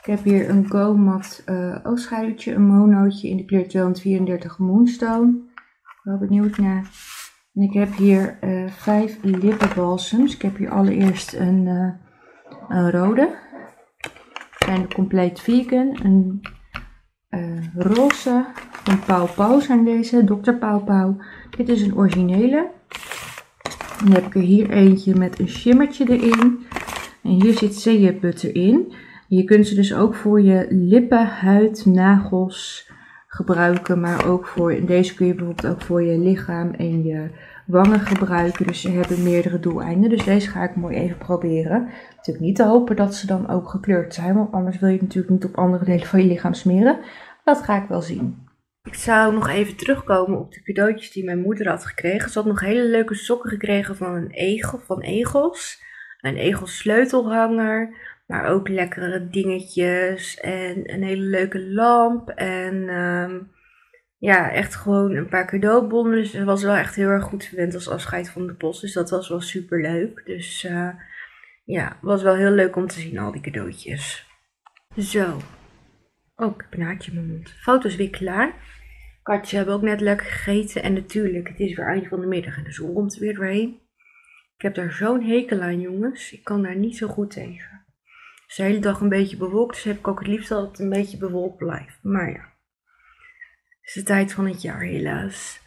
Ik heb hier een Go Mat oogschaduwtje, een monootje in de kleur 234 Moonstone. Wel benieuwd naar. En ik heb hier vijf lippenbalsems. Ik heb hier allereerst een, een rode. Zijn compleet vegan. Een roze van Pau Pau zijn deze. Dr. Pau Pau. Dit is een originele. Dan heb ik er hier eentje met een shimmertje erin. En hier zit zeebutter in. Je kunt ze dus ook voor je lippen, huid, nagels gebruiken. Maar ook voor, deze kun je bijvoorbeeld ook voor je lichaam en je wangen gebruiken. Dus ze hebben meerdere doeleinden. Dus deze ga ik mooi even proberen. Natuurlijk niet te hopen dat ze dan ook gekleurd zijn. Want anders wil je het natuurlijk niet op andere delen van je lichaam smeren. Dat ga ik wel zien. Ik zou nog even terugkomen op de cadeautjes die mijn moeder had gekregen. Ze had nog hele leuke sokken gekregen van een egel, van Egels. Een Egels sleutelhanger. Maar ook lekkere dingetjes en een hele leuke lamp. En ehm, ja, echt gewoon een paar cadeaubonnen. Dus het was wel echt heel erg goed verwend als afscheid van de post. Dus dat was wel super leuk. Dus uh, ja, was wel heel leuk om te zien, al die cadeautjes. Zo. Oh, ik heb een haartje in mijn mond. Foto's weer klaar. Katjes hebben ook net lekker gegeten. En natuurlijk, het is weer eind van de middag en de zon komt er weer doorheen. Ik heb daar zo'n hekel aan, jongens. Ik kan daar niet zo goed tegen is de hele dag een beetje bewolkt. Dus heb ik ook het liefst dat het een beetje bewolkt blijft. Maar ja, het is de tijd van het jaar helaas.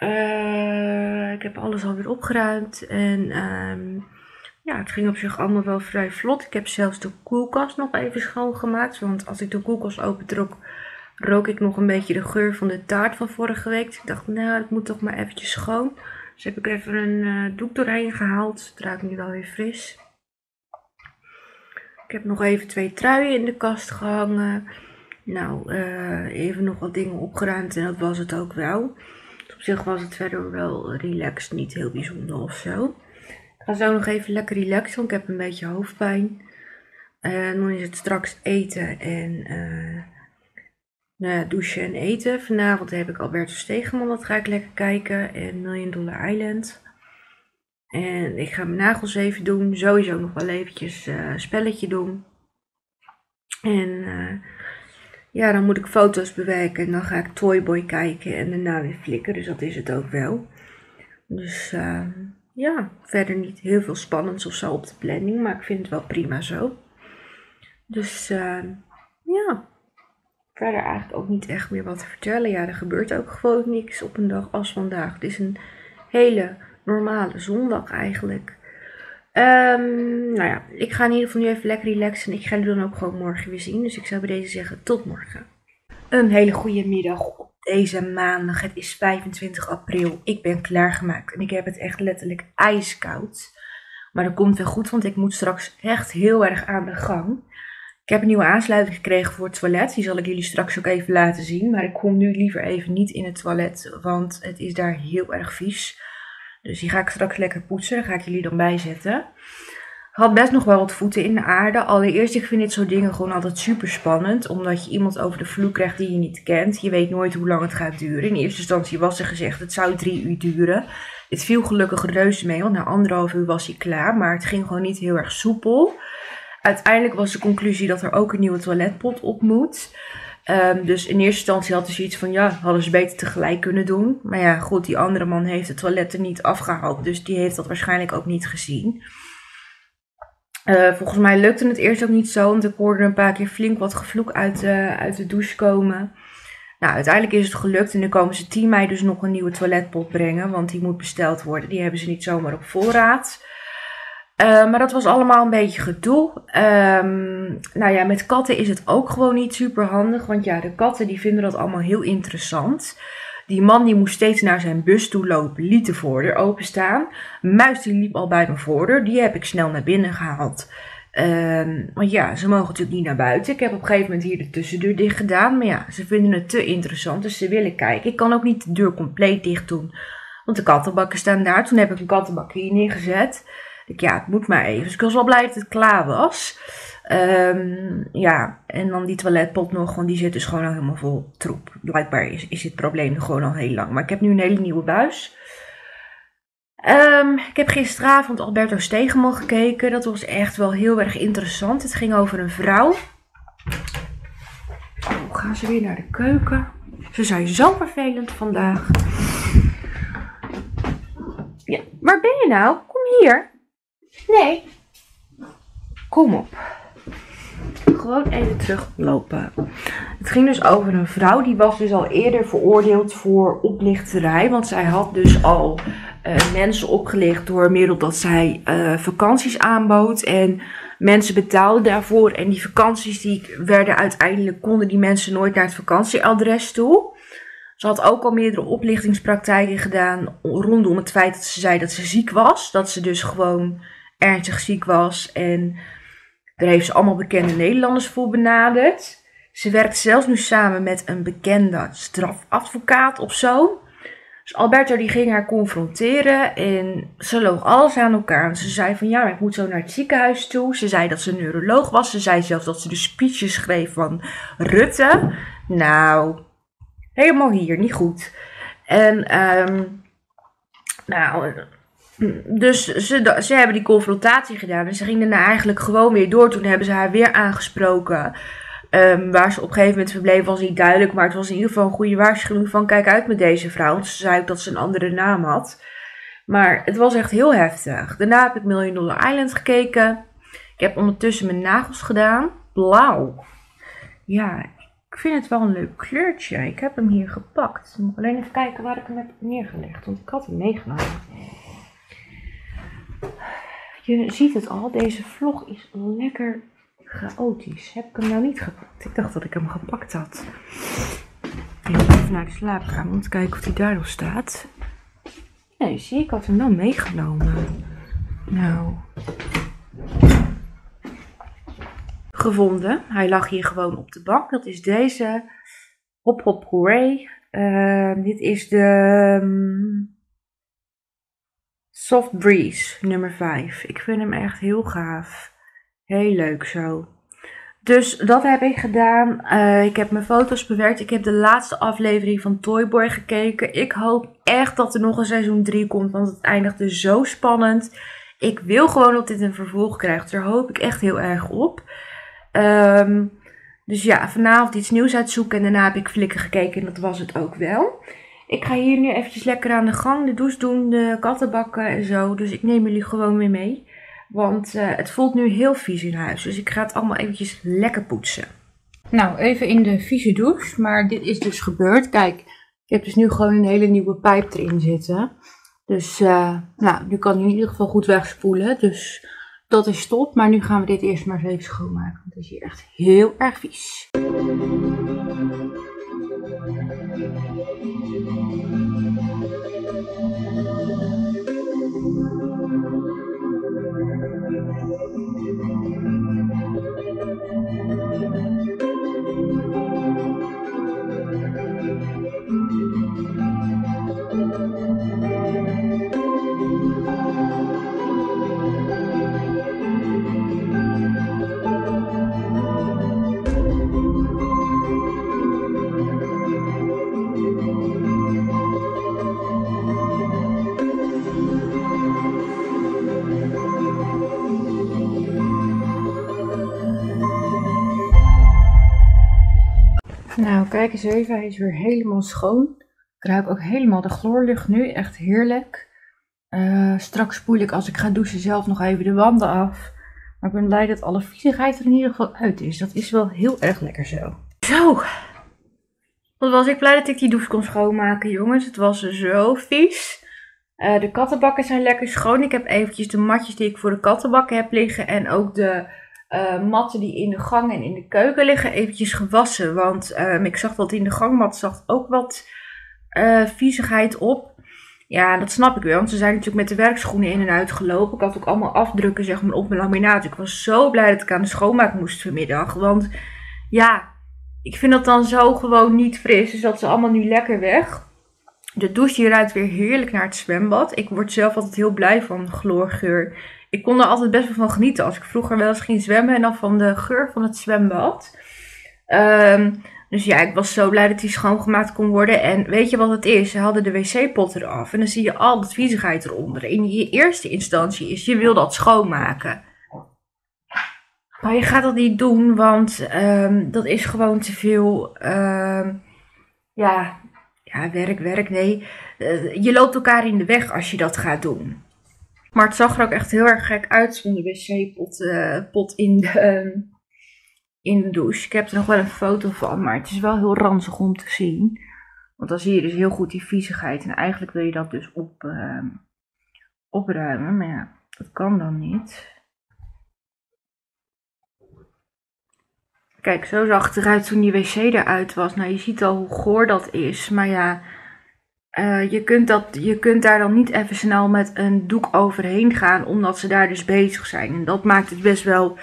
Uh, ik heb alles alweer opgeruimd. En um, ja, het ging op zich allemaal wel vrij vlot. Ik heb zelfs de koelkast nog even schoongemaakt. Want als ik de koelkast opentrok, rook ik nog een beetje de geur van de taart van vorige week. Dus ik dacht, nou, het moet toch maar eventjes schoon. Dus heb ik even een uh, doek doorheen gehaald. Het ruikt nu wel weer fris. Ik heb nog even twee truien in de kast gehangen. Nou, uh, even nog wat dingen opgeruimd en dat was het ook wel. Op zich was het verder wel relaxed, niet heel bijzonder of zo. Ik ga zo nog even lekker relaxen, want ik heb een beetje hoofdpijn. En dan is het straks eten en uh, nou douchen en eten. Vanavond heb ik Alberto Stegeman, dat ga ik lekker kijken. En Million Dollar Island. En ik ga mijn nagels even doen. Sowieso nog wel eventjes een spelletje doen. En uh, ja, dan moet ik foto's bewerken. En dan ga ik Toyboy kijken en daarna weer flikken. Dus dat is het ook wel. Dus uh, ja, verder niet heel veel spannends of zo op de planning. Maar ik vind het wel prima zo. Dus ja, verder eigenlijk ook niet echt meer wat te vertellen. Ja, er gebeurt ook gewoon niks op een dag als vandaag. Het is een hele normale zondag eigenlijk. Um, nou ja, ik ga in ieder geval nu even lekker relaxen. Ik ga jullie dan ook gewoon morgen weer zien. Dus ik zou bij deze zeggen tot morgen. Een hele goede middag op deze maandag. Het is 25 april. Ik ben klaargemaakt en ik heb het echt letterlijk ijskoud. Maar dat komt wel goed, want ik moet straks echt heel erg aan de gang. Ik heb een nieuwe aansluiting gekregen voor het toilet. Die zal ik jullie straks ook even laten zien. Maar ik kom nu liever even niet in het toilet, want het is daar heel erg vies. Dus die ga ik straks lekker poetsen. Daar ga ik jullie dan bij zetten. Had best nog wel wat voeten in de aarde. Allereerst, ik vind dit soort dingen gewoon altijd super spannend. Omdat je iemand over de vloer krijgt die je niet kent. Je weet nooit hoe lang het gaat duren. In eerste instantie was er gezegd, het zou drie uur duren. Het viel gelukkig reuze mee, want na anderhalf uur was hij klaar. Maar het ging gewoon niet heel erg soepel. Uiteindelijk was de conclusie dat er ook een nieuwe toiletpot op moet. Ehm, dus in eerste instantie had ze iets van, ja, hadden ze beter tegelijk kunnen doen. Maar ja, goed, die andere man heeft het toilet er niet afgehaald. Dus die heeft dat waarschijnlijk ook niet gezien. Uh, volgens mij lukte het eerst ook niet zo, want ik hoorde een paar keer flink wat gevloek uit, uh, uit de douche komen. Nou, uiteindelijk is het gelukt en nu komen ze 10 mei dus nog een nieuwe toiletpot brengen, want die moet besteld worden. Die hebben ze niet zomaar op voorraad. Uh, maar dat was allemaal een beetje gedoe. Um, nou ja, met katten is het ook gewoon niet super handig, want ja, de katten die vinden dat allemaal heel interessant. Die man die moest steeds naar zijn bus toe lopen, liet de voordeur openstaan. Muis die liep al bij mijn voordeur, die heb ik snel naar binnen gehaald. Um, want ja, ze mogen natuurlijk niet naar buiten. Ik heb op een gegeven moment hier de tussendeur dicht gedaan. Maar ja, ze vinden het te interessant, dus ze willen kijken. Ik kan ook niet de deur compleet dicht doen, want de kattenbakken staan daar. Toen heb ik een kattenbak hier neergezet. Ik, ja, het moet maar even. Dus ik was wel blij dat het klaar was. Um, ja, en dan die toiletpot nog, want die zit dus gewoon al helemaal vol troep. Blijkbaar is, dit probleem gewoon al heel lang. Maar ik heb nu een hele nieuwe buis. Um, ik heb gisteravond Alberto Stegeman gekeken. Dat was echt wel heel erg interessant. Het ging over een vrouw. Oh, gaan ze weer naar de keuken. Ze zijn zo vervelend vandaag. Ja, waar ben je nou? Kom hier. Nee. Kom op gewoon even teruglopen. Het ging dus over een vrouw die was dus al eerder veroordeeld voor oplichterij. Want zij had dus al uh, mensen opgelicht door middel dat zij uh, vakanties aanbood. En mensen betaalden daarvoor. En die vakanties die werden uiteindelijk, konden die mensen nooit naar het vakantieadres toe. Ze had ook al meerdere oplichtingspraktijken gedaan rondom het feit dat ze zei dat ze ziek was. Dat ze dus gewoon ernstig ziek was en daar heeft ze allemaal bekende Nederlanders voor benaderd. Ze werkt zelfs nu samen met een bekende strafadvocaat of zo. Dus Alberto die ging haar confronteren en ze loog alles aan elkaar. ze zei van ja, ik moet zo naar het ziekenhuis toe. Ze zei dat ze neuroloog was. Ze zei zelfs dat ze de speeches schreef van Rutte. Nou, helemaal hier, niet goed. En um, nou, dus ze, ze hebben die confrontatie gedaan. En ze gingen daarna eigenlijk gewoon weer door. Toen hebben ze haar weer aangesproken. Um, waar ze op een gegeven moment verbleef was niet duidelijk. Maar het was in ieder geval een goede waarschuwing van kijk uit met deze vrouw. Want ze zei ook dat ze een andere naam had. Maar het was echt heel heftig. Daarna heb ik Million Dollar Island gekeken. Ik heb ondertussen mijn nagels gedaan. Blauw. Ja, ik vind het wel een leuk kleurtje. Ik heb hem hier gepakt. Ik moet alleen even kijken waar ik hem heb neergelegd. Want ik had hem meegenomen. Je ziet het al, deze vlog is lekker chaotisch. Heb ik hem nou niet gepakt? Ik dacht dat ik hem gepakt had. Even naar de slaapkamer om te kijken of hij daar nog staat. Nee, zie ik had hem wel meegenomen. Nou. Gevonden. Hij lag hier gewoon op de bank. Dat is deze. Hop Hop Hooray. Uh, dit is de... Um, Soft Breeze, nummer 5. Ik vind hem echt heel gaaf. Heel leuk zo. Dus dat heb ik gedaan. Uh, ik heb mijn foto's bewerkt. Ik heb de laatste aflevering van Toyboy gekeken. Ik hoop echt dat er nog een seizoen 3 komt. Want het eindigde zo spannend. Ik wil gewoon dat dit een vervolg krijgt. Daar hoop ik echt heel erg op. Um, dus ja, vanavond iets nieuws uitzoeken. En daarna heb ik flikken gekeken. En dat was het ook wel. Ik ga hier nu eventjes lekker aan de gang, de douche doen, de kattenbakken en zo. Dus ik neem jullie gewoon weer mee. Want uh, het voelt nu heel vies in huis. Dus ik ga het allemaal eventjes lekker poetsen. Nou, even in de vieze douche. Maar dit is dus gebeurd. Kijk, ik heb dus nu gewoon een hele nieuwe pijp erin zitten. Dus uh, nou, nu kan hij in ieder geval goed wegspoelen. Dus dat is top. Maar nu gaan we dit eerst maar eens even schoonmaken. Want het is hier echt heel erg vies. Kijk eens even, hij is weer helemaal schoon. Ik ruik ook helemaal de chloorlucht nu, echt heerlijk. Uh, straks spoel ik als ik ga douchen zelf nog even de wanden af. Maar ik ben blij dat alle viezigheid er in ieder geval uit is. Dat is wel heel erg lekker zo. Zo. Wat was ik blij dat ik die douche kon schoonmaken, jongens. Het was zo vies. Uh, de kattenbakken zijn lekker schoon. Ik heb eventjes de matjes die ik voor de kattenbakken heb liggen. En ook de uh, matten die in de gang en in de keuken liggen eventjes gewassen. Want um, ik zag dat in de gangmat zat ook wat uh, viezigheid op. Ja, dat snap ik wel. Want ze zijn natuurlijk met de werkschoenen in en uit gelopen. Ik had ook allemaal afdrukken zeg maar, op mijn laminaat. Ik was zo blij dat ik aan de schoonmaak moest vanmiddag. Want ja, ik vind dat dan zo gewoon niet fris. Dus dat ze allemaal nu lekker weg. De douche hier ruikt weer heerlijk naar het zwembad. Ik word zelf altijd heel blij van chloorgeur. Ik kon er altijd best wel van genieten. Als ik vroeger wel eens ging zwemmen en dan van de geur van het zwembad. Um, dus ja, ik was zo blij dat die schoongemaakt kon worden. En weet je wat het is? Ze hadden de wc-pot eraf. En dan zie je al dat viezigheid eronder. In je eerste instantie is, je wil dat schoonmaken. Maar je gaat dat niet doen, want um, dat is gewoon te veel. Um, ja, ja, werk, werk, nee. Uh, je loopt elkaar in de weg als je dat gaat doen. Maar het zag er ook echt heel erg gek uit zonder wc-pot uh, pot in de, uh, in de douche. Ik heb er nog wel een foto van, maar het is wel heel ranzig om te zien. Want dan zie je dus heel goed die viezigheid. En eigenlijk wil je dat dus op, uh, opruimen. Maar ja, dat kan dan niet. Kijk, zo zag het eruit toen die wc eruit was. Nou, je ziet al hoe goor dat is. Maar ja, uh, je, kunt dat, je kunt daar dan niet even snel met een doek overheen gaan. Omdat ze daar dus bezig zijn. En dat maakt het best wel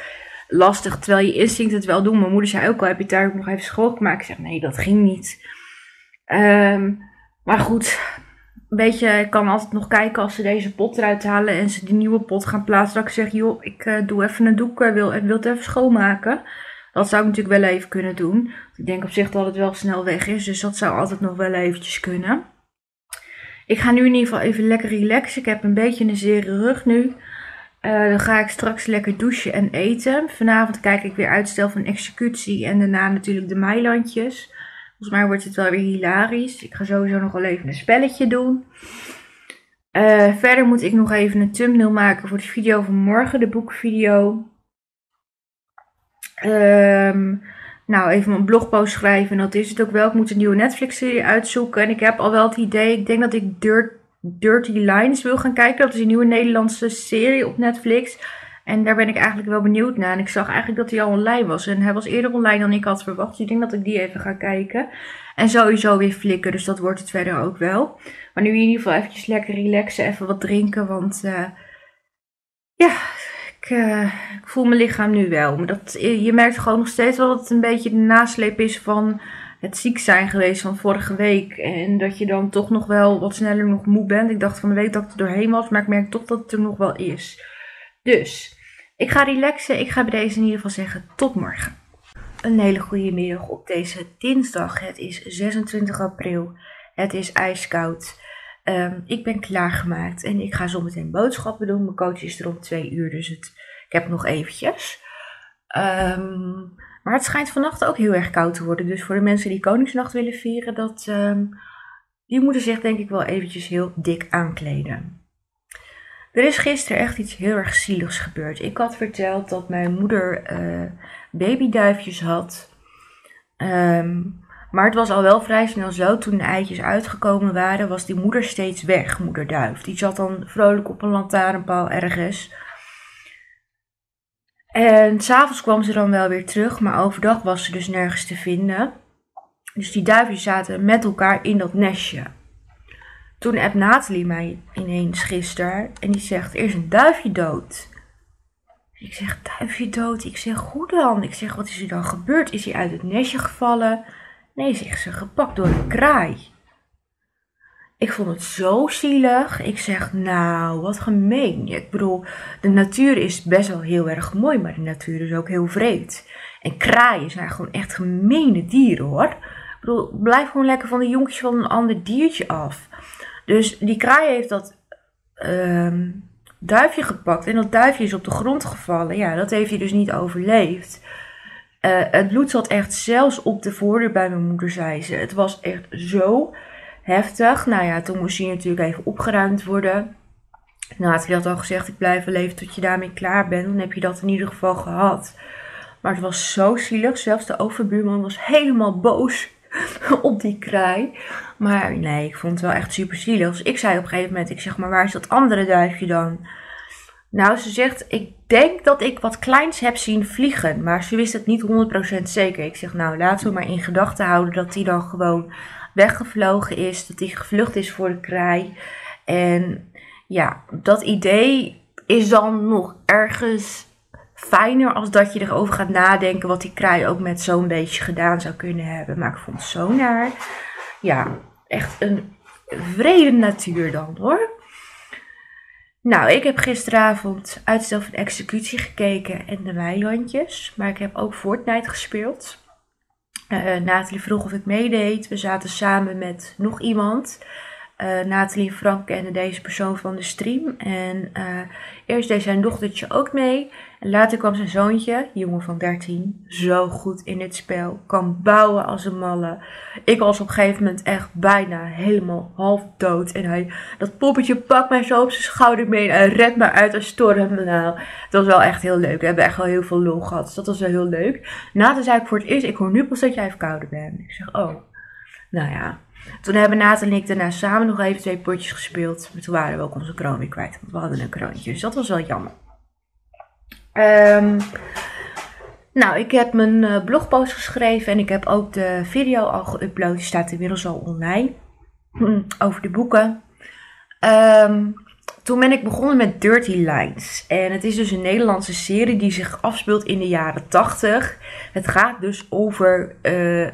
lastig. Terwijl je instinct het wel doen. Mijn moeder zei ook al, heb je daar ook nog even schoongemaakt? Ik zeg, nee, dat ging niet. Um, maar goed, weet je, ik kan altijd nog kijken als ze deze pot eruit halen en ze die nieuwe pot gaan plaatsen. Dat ik zeg, joh, ik uh, doe even een doek, uh, wil, wil het even schoonmaken. Dat zou ik natuurlijk wel even kunnen doen. Ik denk op zich dat het wel snel weg is, dus dat zou altijd nog wel eventjes kunnen. Ik ga nu in ieder geval even lekker relaxen. Ik heb een beetje een zere rug nu. Uh, dan ga ik straks lekker douchen en eten. Vanavond kijk ik weer uitstel van executie en daarna natuurlijk de meilandjes. Volgens mij wordt het wel weer hilarisch. Ik ga sowieso nog wel even een spelletje doen. Uh, verder moet ik nog even een thumbnail maken voor de video van morgen, de boekvideo. Um, nou, even mijn blogpost schrijven. En dat is het ook wel. Ik moet een nieuwe Netflix-serie uitzoeken. En ik heb al wel het idee. Ik denk dat ik Dirt, Dirty Lines wil gaan kijken. Dat is een nieuwe Nederlandse serie op Netflix. En daar ben ik eigenlijk wel benieuwd naar. En ik zag eigenlijk dat hij al online was. En hij was eerder online dan ik had verwacht. Dus ik denk dat ik die even ga kijken. En sowieso weer flikken. Dus dat wordt het verder ook wel. Maar nu in ieder geval eventjes lekker relaxen. Even wat drinken. Want uh, ja, ik, uh, ik, voel mijn lichaam nu wel. Maar dat, je merkt gewoon nog steeds wel dat het een beetje de nasleep is van het ziek zijn geweest van vorige week. En dat je dan toch nog wel wat sneller nog moe bent. Ik dacht van de week dat ik er doorheen was. Maar ik merk toch dat het er nog wel is. Dus, ik ga relaxen. Ik ga bij deze in ieder geval zeggen tot morgen. Een hele goede middag op deze dinsdag. Het is 26 april. Het is ijskoud. Um, ik ben klaargemaakt en ik ga zo meteen boodschappen doen. Mijn coach is er om twee uur, dus het, ik heb nog eventjes. Um, maar het schijnt vannacht ook heel erg koud te worden. Dus voor de mensen die Koningsnacht willen vieren, dat, um, die moeten zich denk ik wel eventjes heel dik aankleden. Er is gisteren echt iets heel erg zieligs gebeurd. Ik had verteld dat mijn moeder uh, babyduifjes had. Um, maar het was al wel vrij snel zo, toen de eitjes uitgekomen waren, was die moeder steeds weg, moeder duif. Die zat dan vrolijk op een lantaarnpaal ergens. En s'avonds kwam ze dan wel weer terug, maar overdag was ze dus nergens te vinden. Dus die duifjes zaten met elkaar in dat nestje. Toen appt Nathalie mij ineens gisteren en die zegt, er is een duifje dood. Ik zeg, duifje dood? Ik zeg, hoe dan? Ik zeg, wat is er dan gebeurd? Is hij uit het nestje gevallen? Nee, zegt ze, gepakt door een kraai. Ik vond het zo zielig. Ik zeg, nou, wat gemeen. Ik bedoel, de natuur is best wel heel erg mooi, maar de natuur is ook heel vreed. En kraaien zijn gewoon echt gemene dieren, hoor. Ik bedoel, blijf gewoon lekker van de jonkjes van een ander diertje af. Dus die kraai heeft dat uh, duifje gepakt en dat duifje is op de grond gevallen. Ja, dat heeft hij dus niet overleefd. Uh, het bloed zat echt zelfs op de voordeur bij mijn moeder, zei ze. Het was echt zo heftig. Nou ja, toen moest hij natuurlijk even opgeruimd worden. Nathalie had al gezegd, ik blijf wel even tot je daarmee klaar bent. Dan heb je dat in ieder geval gehad. Maar het was zo zielig. Zelfs de overbuurman was helemaal boos op die kraai. Maar nee, ik vond het wel echt super zielig. Dus ik zei op een gegeven moment, ik zeg maar, waar is dat andere duifje dan? Nou, ze zegt, ik denk dat ik wat kleins heb zien vliegen. Maar ze wist het niet 100% zeker. Ik zeg, nou, laten we maar in gedachten houden dat die dan gewoon weggevlogen is. Dat die gevlucht is voor de kraai. En ja, dat idee is dan nog ergens fijner als dat je erover gaat nadenken wat die kraai ook met zo'n beetje gedaan zou kunnen hebben. Maar ik vond het zo naar. Ja, echt een vrede natuur dan hoor. Nou, ik heb gisteravond uitstel van executie gekeken en de weilandjes. Maar ik heb ook Fortnite gespeeld. Uh, Nathalie vroeg of ik meedeed. We zaten samen met nog iemand. Uh, Nathalie en Frank kenden deze persoon van de stream. En eerst deed zijn dochtertje ook mee. Later kwam zijn zoontje, jongen van 13, zo goed in dit spel. Kan bouwen als een malle. Ik was op een gegeven moment echt bijna helemaal half dood. En hij, dat poppetje pakt mij zo op zijn schouder mee en redt me uit een storm. Nou, dat was wel echt heel leuk. We hebben echt wel heel veel lol gehad. Dus dat was wel heel leuk. Na zei ik voor het eerst, ik hoor nu pas dat jij even kouder bent. Ik zeg, oh. Nou ja, toen hebben Nathan en ik daarna samen nog even twee potjes gespeeld. Maar toen waren we ook onze kroon weer kwijt. Want we hadden een kroontje. Dus dat was wel jammer. Um, nou, ik heb mijn uh, blogpost geschreven. En ik heb ook de video al geüpload. Die staat inmiddels al online. Over de boeken. Um, toen ben ik begonnen met Dirty Lines. En het is dus een Nederlandse serie die zich afspeelt in de jaren 80. Het gaat dus over uh,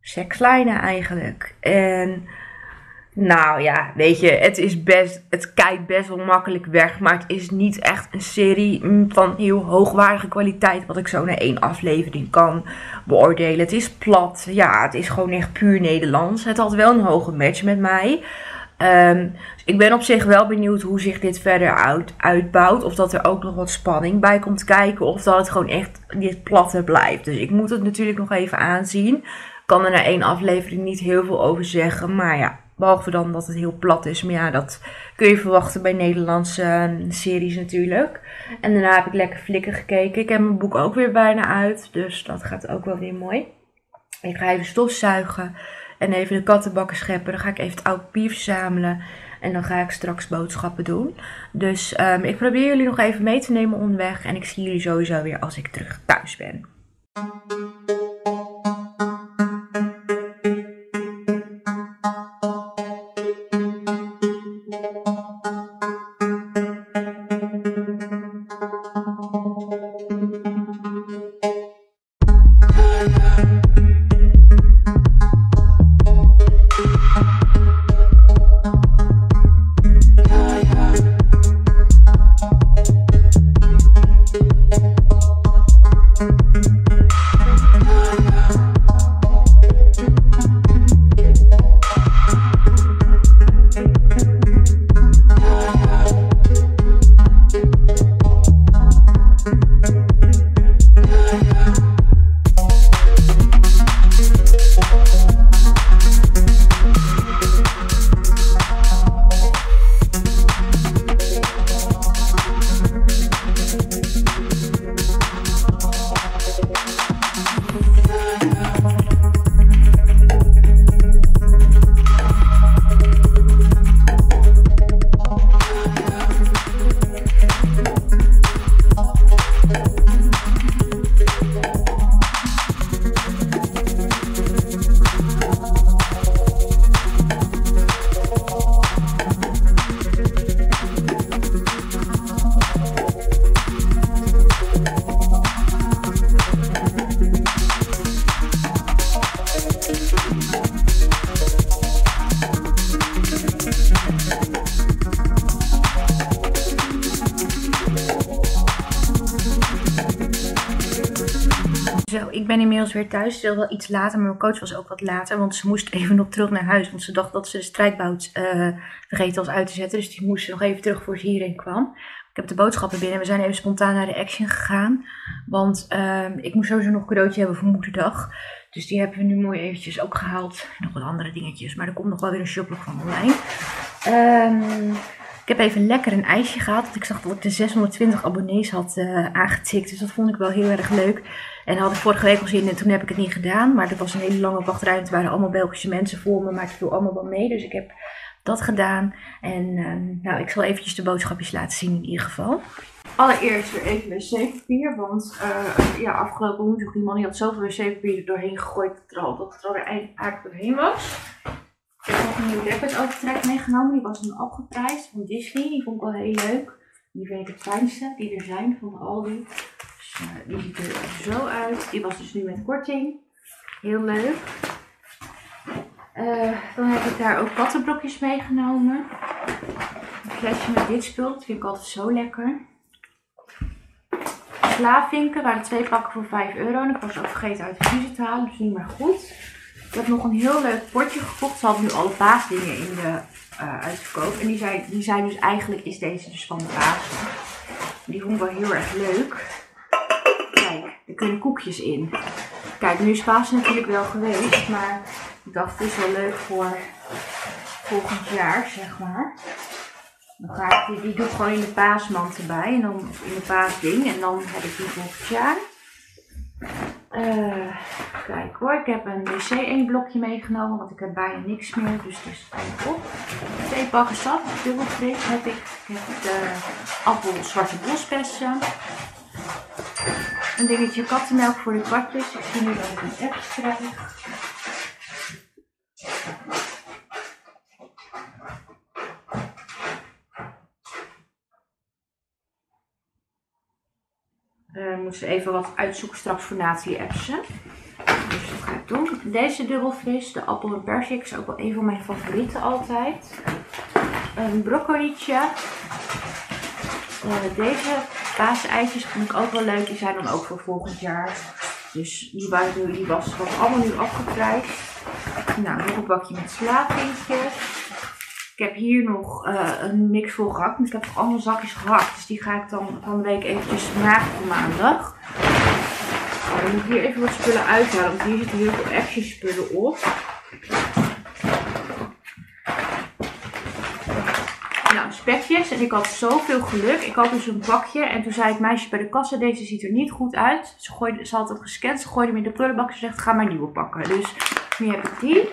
sekslijnen eigenlijk. En nou ja, weet je, het is best, het kijkt best wel makkelijk weg, maar het is niet echt een serie van heel hoogwaardige kwaliteit, wat ik zo naar één aflevering kan beoordelen. Het is plat, ja, het is gewoon echt puur Nederlands. Het had wel een hoge match met mij. Um, ik ben op zich wel benieuwd hoe zich dit verder uit, uitbouwt. Of dat er ook nog wat spanning bij komt kijken. Of dat het gewoon echt dit platte blijft. Dus ik moet het natuurlijk nog even aanzien kan er na één aflevering niet heel veel over zeggen. Maar ja, behalve dan dat het heel plat is. Maar ja, dat kun je verwachten bij Nederlandse ehm, series natuurlijk. En daarna heb ik lekker flikken gekeken. Ik heb mijn boek ook weer bijna uit. Dus dat gaat ook wel weer mooi. Ik ga even stofzuigen. En even de kattenbakken scheppen. Dan ga ik even het oude papier verzamelen. En dan ga ik straks boodschappen doen. Dus um, ik probeer jullie nog even mee te nemen onderweg. En ik zie jullie sowieso weer als ik terug thuis ben. Weer thuis. Ze wel iets later, maar mijn coach was ook wat later. Want ze moest even nog terug naar huis. Want ze dacht dat ze de strijkbout uh, vergeten was uit te zetten. Dus die moest nog even terug voor ze hierheen kwam. Ik heb de boodschappen binnen. We zijn even spontaan naar de Action gegaan. Want ehm, ik moest sowieso nog een cadeautje hebben voor moederdag. Dus die hebben we nu mooi eventjes ook gehaald. Nog wat andere dingetjes. Maar er komt nog wel weer een shoplog van online. Ehm, ik heb even lekker een ijsje gehad. Want ik zag dat ik de 620 abonnees had uh, aangetikt. Dus dat vond ik wel heel erg leuk. En had ik vorige week al zin en toen heb ik het niet gedaan. Maar er was een hele lange wachtruimte. Er waren allemaal Belgische mensen voor me. Maar het viel allemaal wel mee. Dus ik heb dat gedaan. En uh, nou, ik zal eventjes de boodschapjes laten zien in ieder geval. Allereerst weer even wc-papier. Want uh, ja, afgelopen woensdag die man had zoveel wc-papier er doorheen gegooid dat, er al, dat het er al aardig doorheen was. Ik heb nog een nieuw Leopard overtrek meegenomen. Die was dan opgeprijsd van Disney. Die vond ik wel heel leuk. Die vind ik het fijnste die er zijn van Aldi. Dus uh, die ziet er zo uit. Die was dus nu met korting. Heel leuk. Uh, dan heb ik daar ook kattenblokjes meegenomen. Een flesje met dit spul. Dat vind ik altijd zo lekker. Slavinken waren twee pakken voor 5 euro. En ik was ook vergeten uit de vriezer te halen. Dus niet meer goed. Ik heb nog een heel leuk potje gekocht. Ze hadden nu alle paasdingen in de uh, uitverkoop. En die zijn, die zijn dus eigenlijk, is deze dus van de Pasen. Die vond ik wel heel erg leuk. Kijk, er kunnen koekjes in. Kijk, nu is Pasen natuurlijk wel geweest. Maar ik dacht, het is wel leuk voor volgend jaar, zeg maar. Dan ga ik die, doe ik gewoon in de paasmand erbij. En dan in de paasding. En dan heb ik die volgend jaar. Uh, kijk hoor, ik heb een wc 1 blokje meegenomen, want ik heb bijna niks meer, dus het is op. Twee pakken sap, dubbel fris heb ik. Ik heb de appel zwarte bosbessen. Een dingetje kattenmelk voor de kwartjes. Ik zie nu dat ik een app krijg. Uh, ze even wat uitzoeken straks voor natie-appsen. Dus dat ga ik doen. Deze dubbel fris, de appel en persik, is ook wel een van mijn favorieten altijd. Een broccolietje. Uh, deze paaseitjes vind ik ook wel leuk. Die zijn dan ook voor volgend jaar. Dus die, waren, die was, was allemaal nu afgeprijsd. Nou, nog een bakje met slaapvinkjes. Ik heb hier nog uh, een mix vol gehakt. Dus ik heb allemaal zakjes gehakt. Dus die ga ik dan van de week eventjes maken voor maandag. Dan moet ik hier even wat spullen uithalen. Want hier zitten heel veel action spullen op. Spekjes. En ik had zoveel geluk. Ik had dus een pakje. En toen zei het meisje bij de kassa, deze ziet er niet goed uit. Ze, gooide, ze had het gescand. Ze gooide hem in de prullenbak. Ze zegt, ga maar nieuwe pakken. Dus nu heb ik die.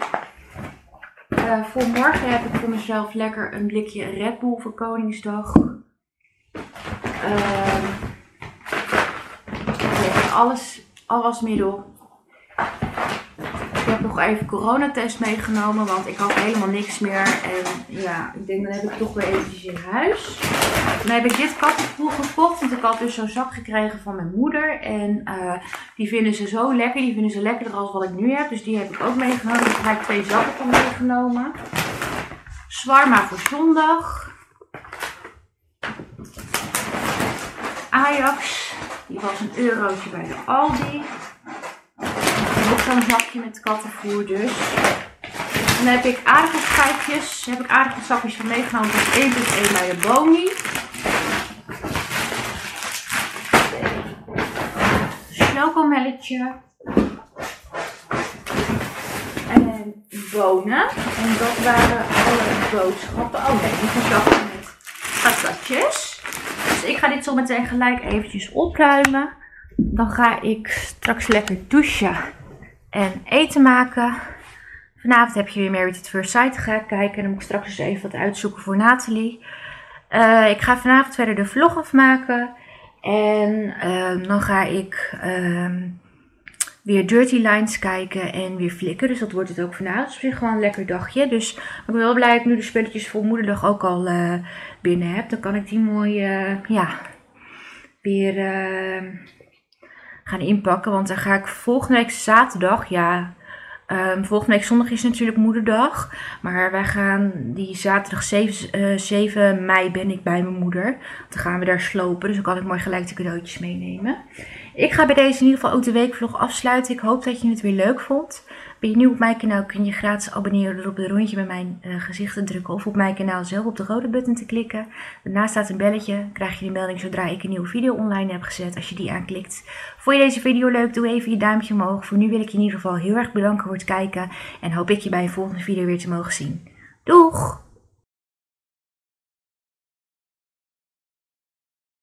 Uh, voor morgen heb ik voor mezelf lekker een blikje Red Bull voor Koningsdag. Uh, alles, afwasmiddel. Ik heb nog even coronatest meegenomen, want ik had helemaal niks meer. En ja, ik denk dan heb ik toch weer eventjes in huis. Dan heb ik dit kattenvoer gekocht, want ik had dus zo'n zak gekregen van mijn moeder. En uh, die vinden ze zo lekker, die vinden ze lekkerder als wat ik nu heb. Dus die heb ik ook meegenomen. Dus daar heb ik twee zakken van meegenomen. Zwarma voor zondag. Ajax, die was een eurotje bij de Aldi. Zo'n zakje met kattenvoer dus. Dan heb ik aardappelschijfjes. Heb ik aardappelzakjes van meegenomen. Dat is 1 plus 1 bij de Boni. Chocomelletje. En bonen. En dat waren alle boodschappen. Oh nee, die zakken met patatjes. Dus ik ga dit zo meteen gelijk eventjes opruimen. Dan ga ik straks lekker douchen en eten maken. Vanavond heb je weer Married at First Sight. Ga ik kijken. Dan moet ik straks eens even wat uitzoeken voor Nathalie. Uh, ik ga vanavond verder de vlog afmaken. En uh, dan ga ik uh, weer Dirty Lines kijken en weer flikken. Dus dat wordt het ook vanavond. Het is op zich gewoon een lekker dagje. Dus ik ben wel blij dat ik nu de spelletjes voor moederdag ook al uh, binnen heb. Dan kan ik die mooi, ja, weer gaan inpakken. Want dan ga ik volgende week zaterdag, ja, um, volgende week zondag is natuurlijk moederdag. Maar wij gaan die zaterdag 7, uh, 7 mei ben ik bij mijn moeder. Dan gaan we daar slopen, dus dan kan ik mooi gelijk de cadeautjes meenemen. Ik ga bij deze in ieder geval ook de weekvlog afsluiten. Ik hoop dat je het weer leuk vond. Ben je nieuw op mijn kanaal kun je gratis abonneren door op het rondje bij mijn uh, gezicht te drukken of op mijn kanaal zelf op de rode button te klikken. Daarnaast staat een belletje, krijg je de melding zodra ik een nieuwe video online heb gezet als je die aanklikt. Vond je deze video leuk, doe even je duimpje omhoog. Voor nu wil ik je in ieder geval heel erg bedanken voor het kijken en hoop ik je bij een volgende video weer te mogen zien. Doeg!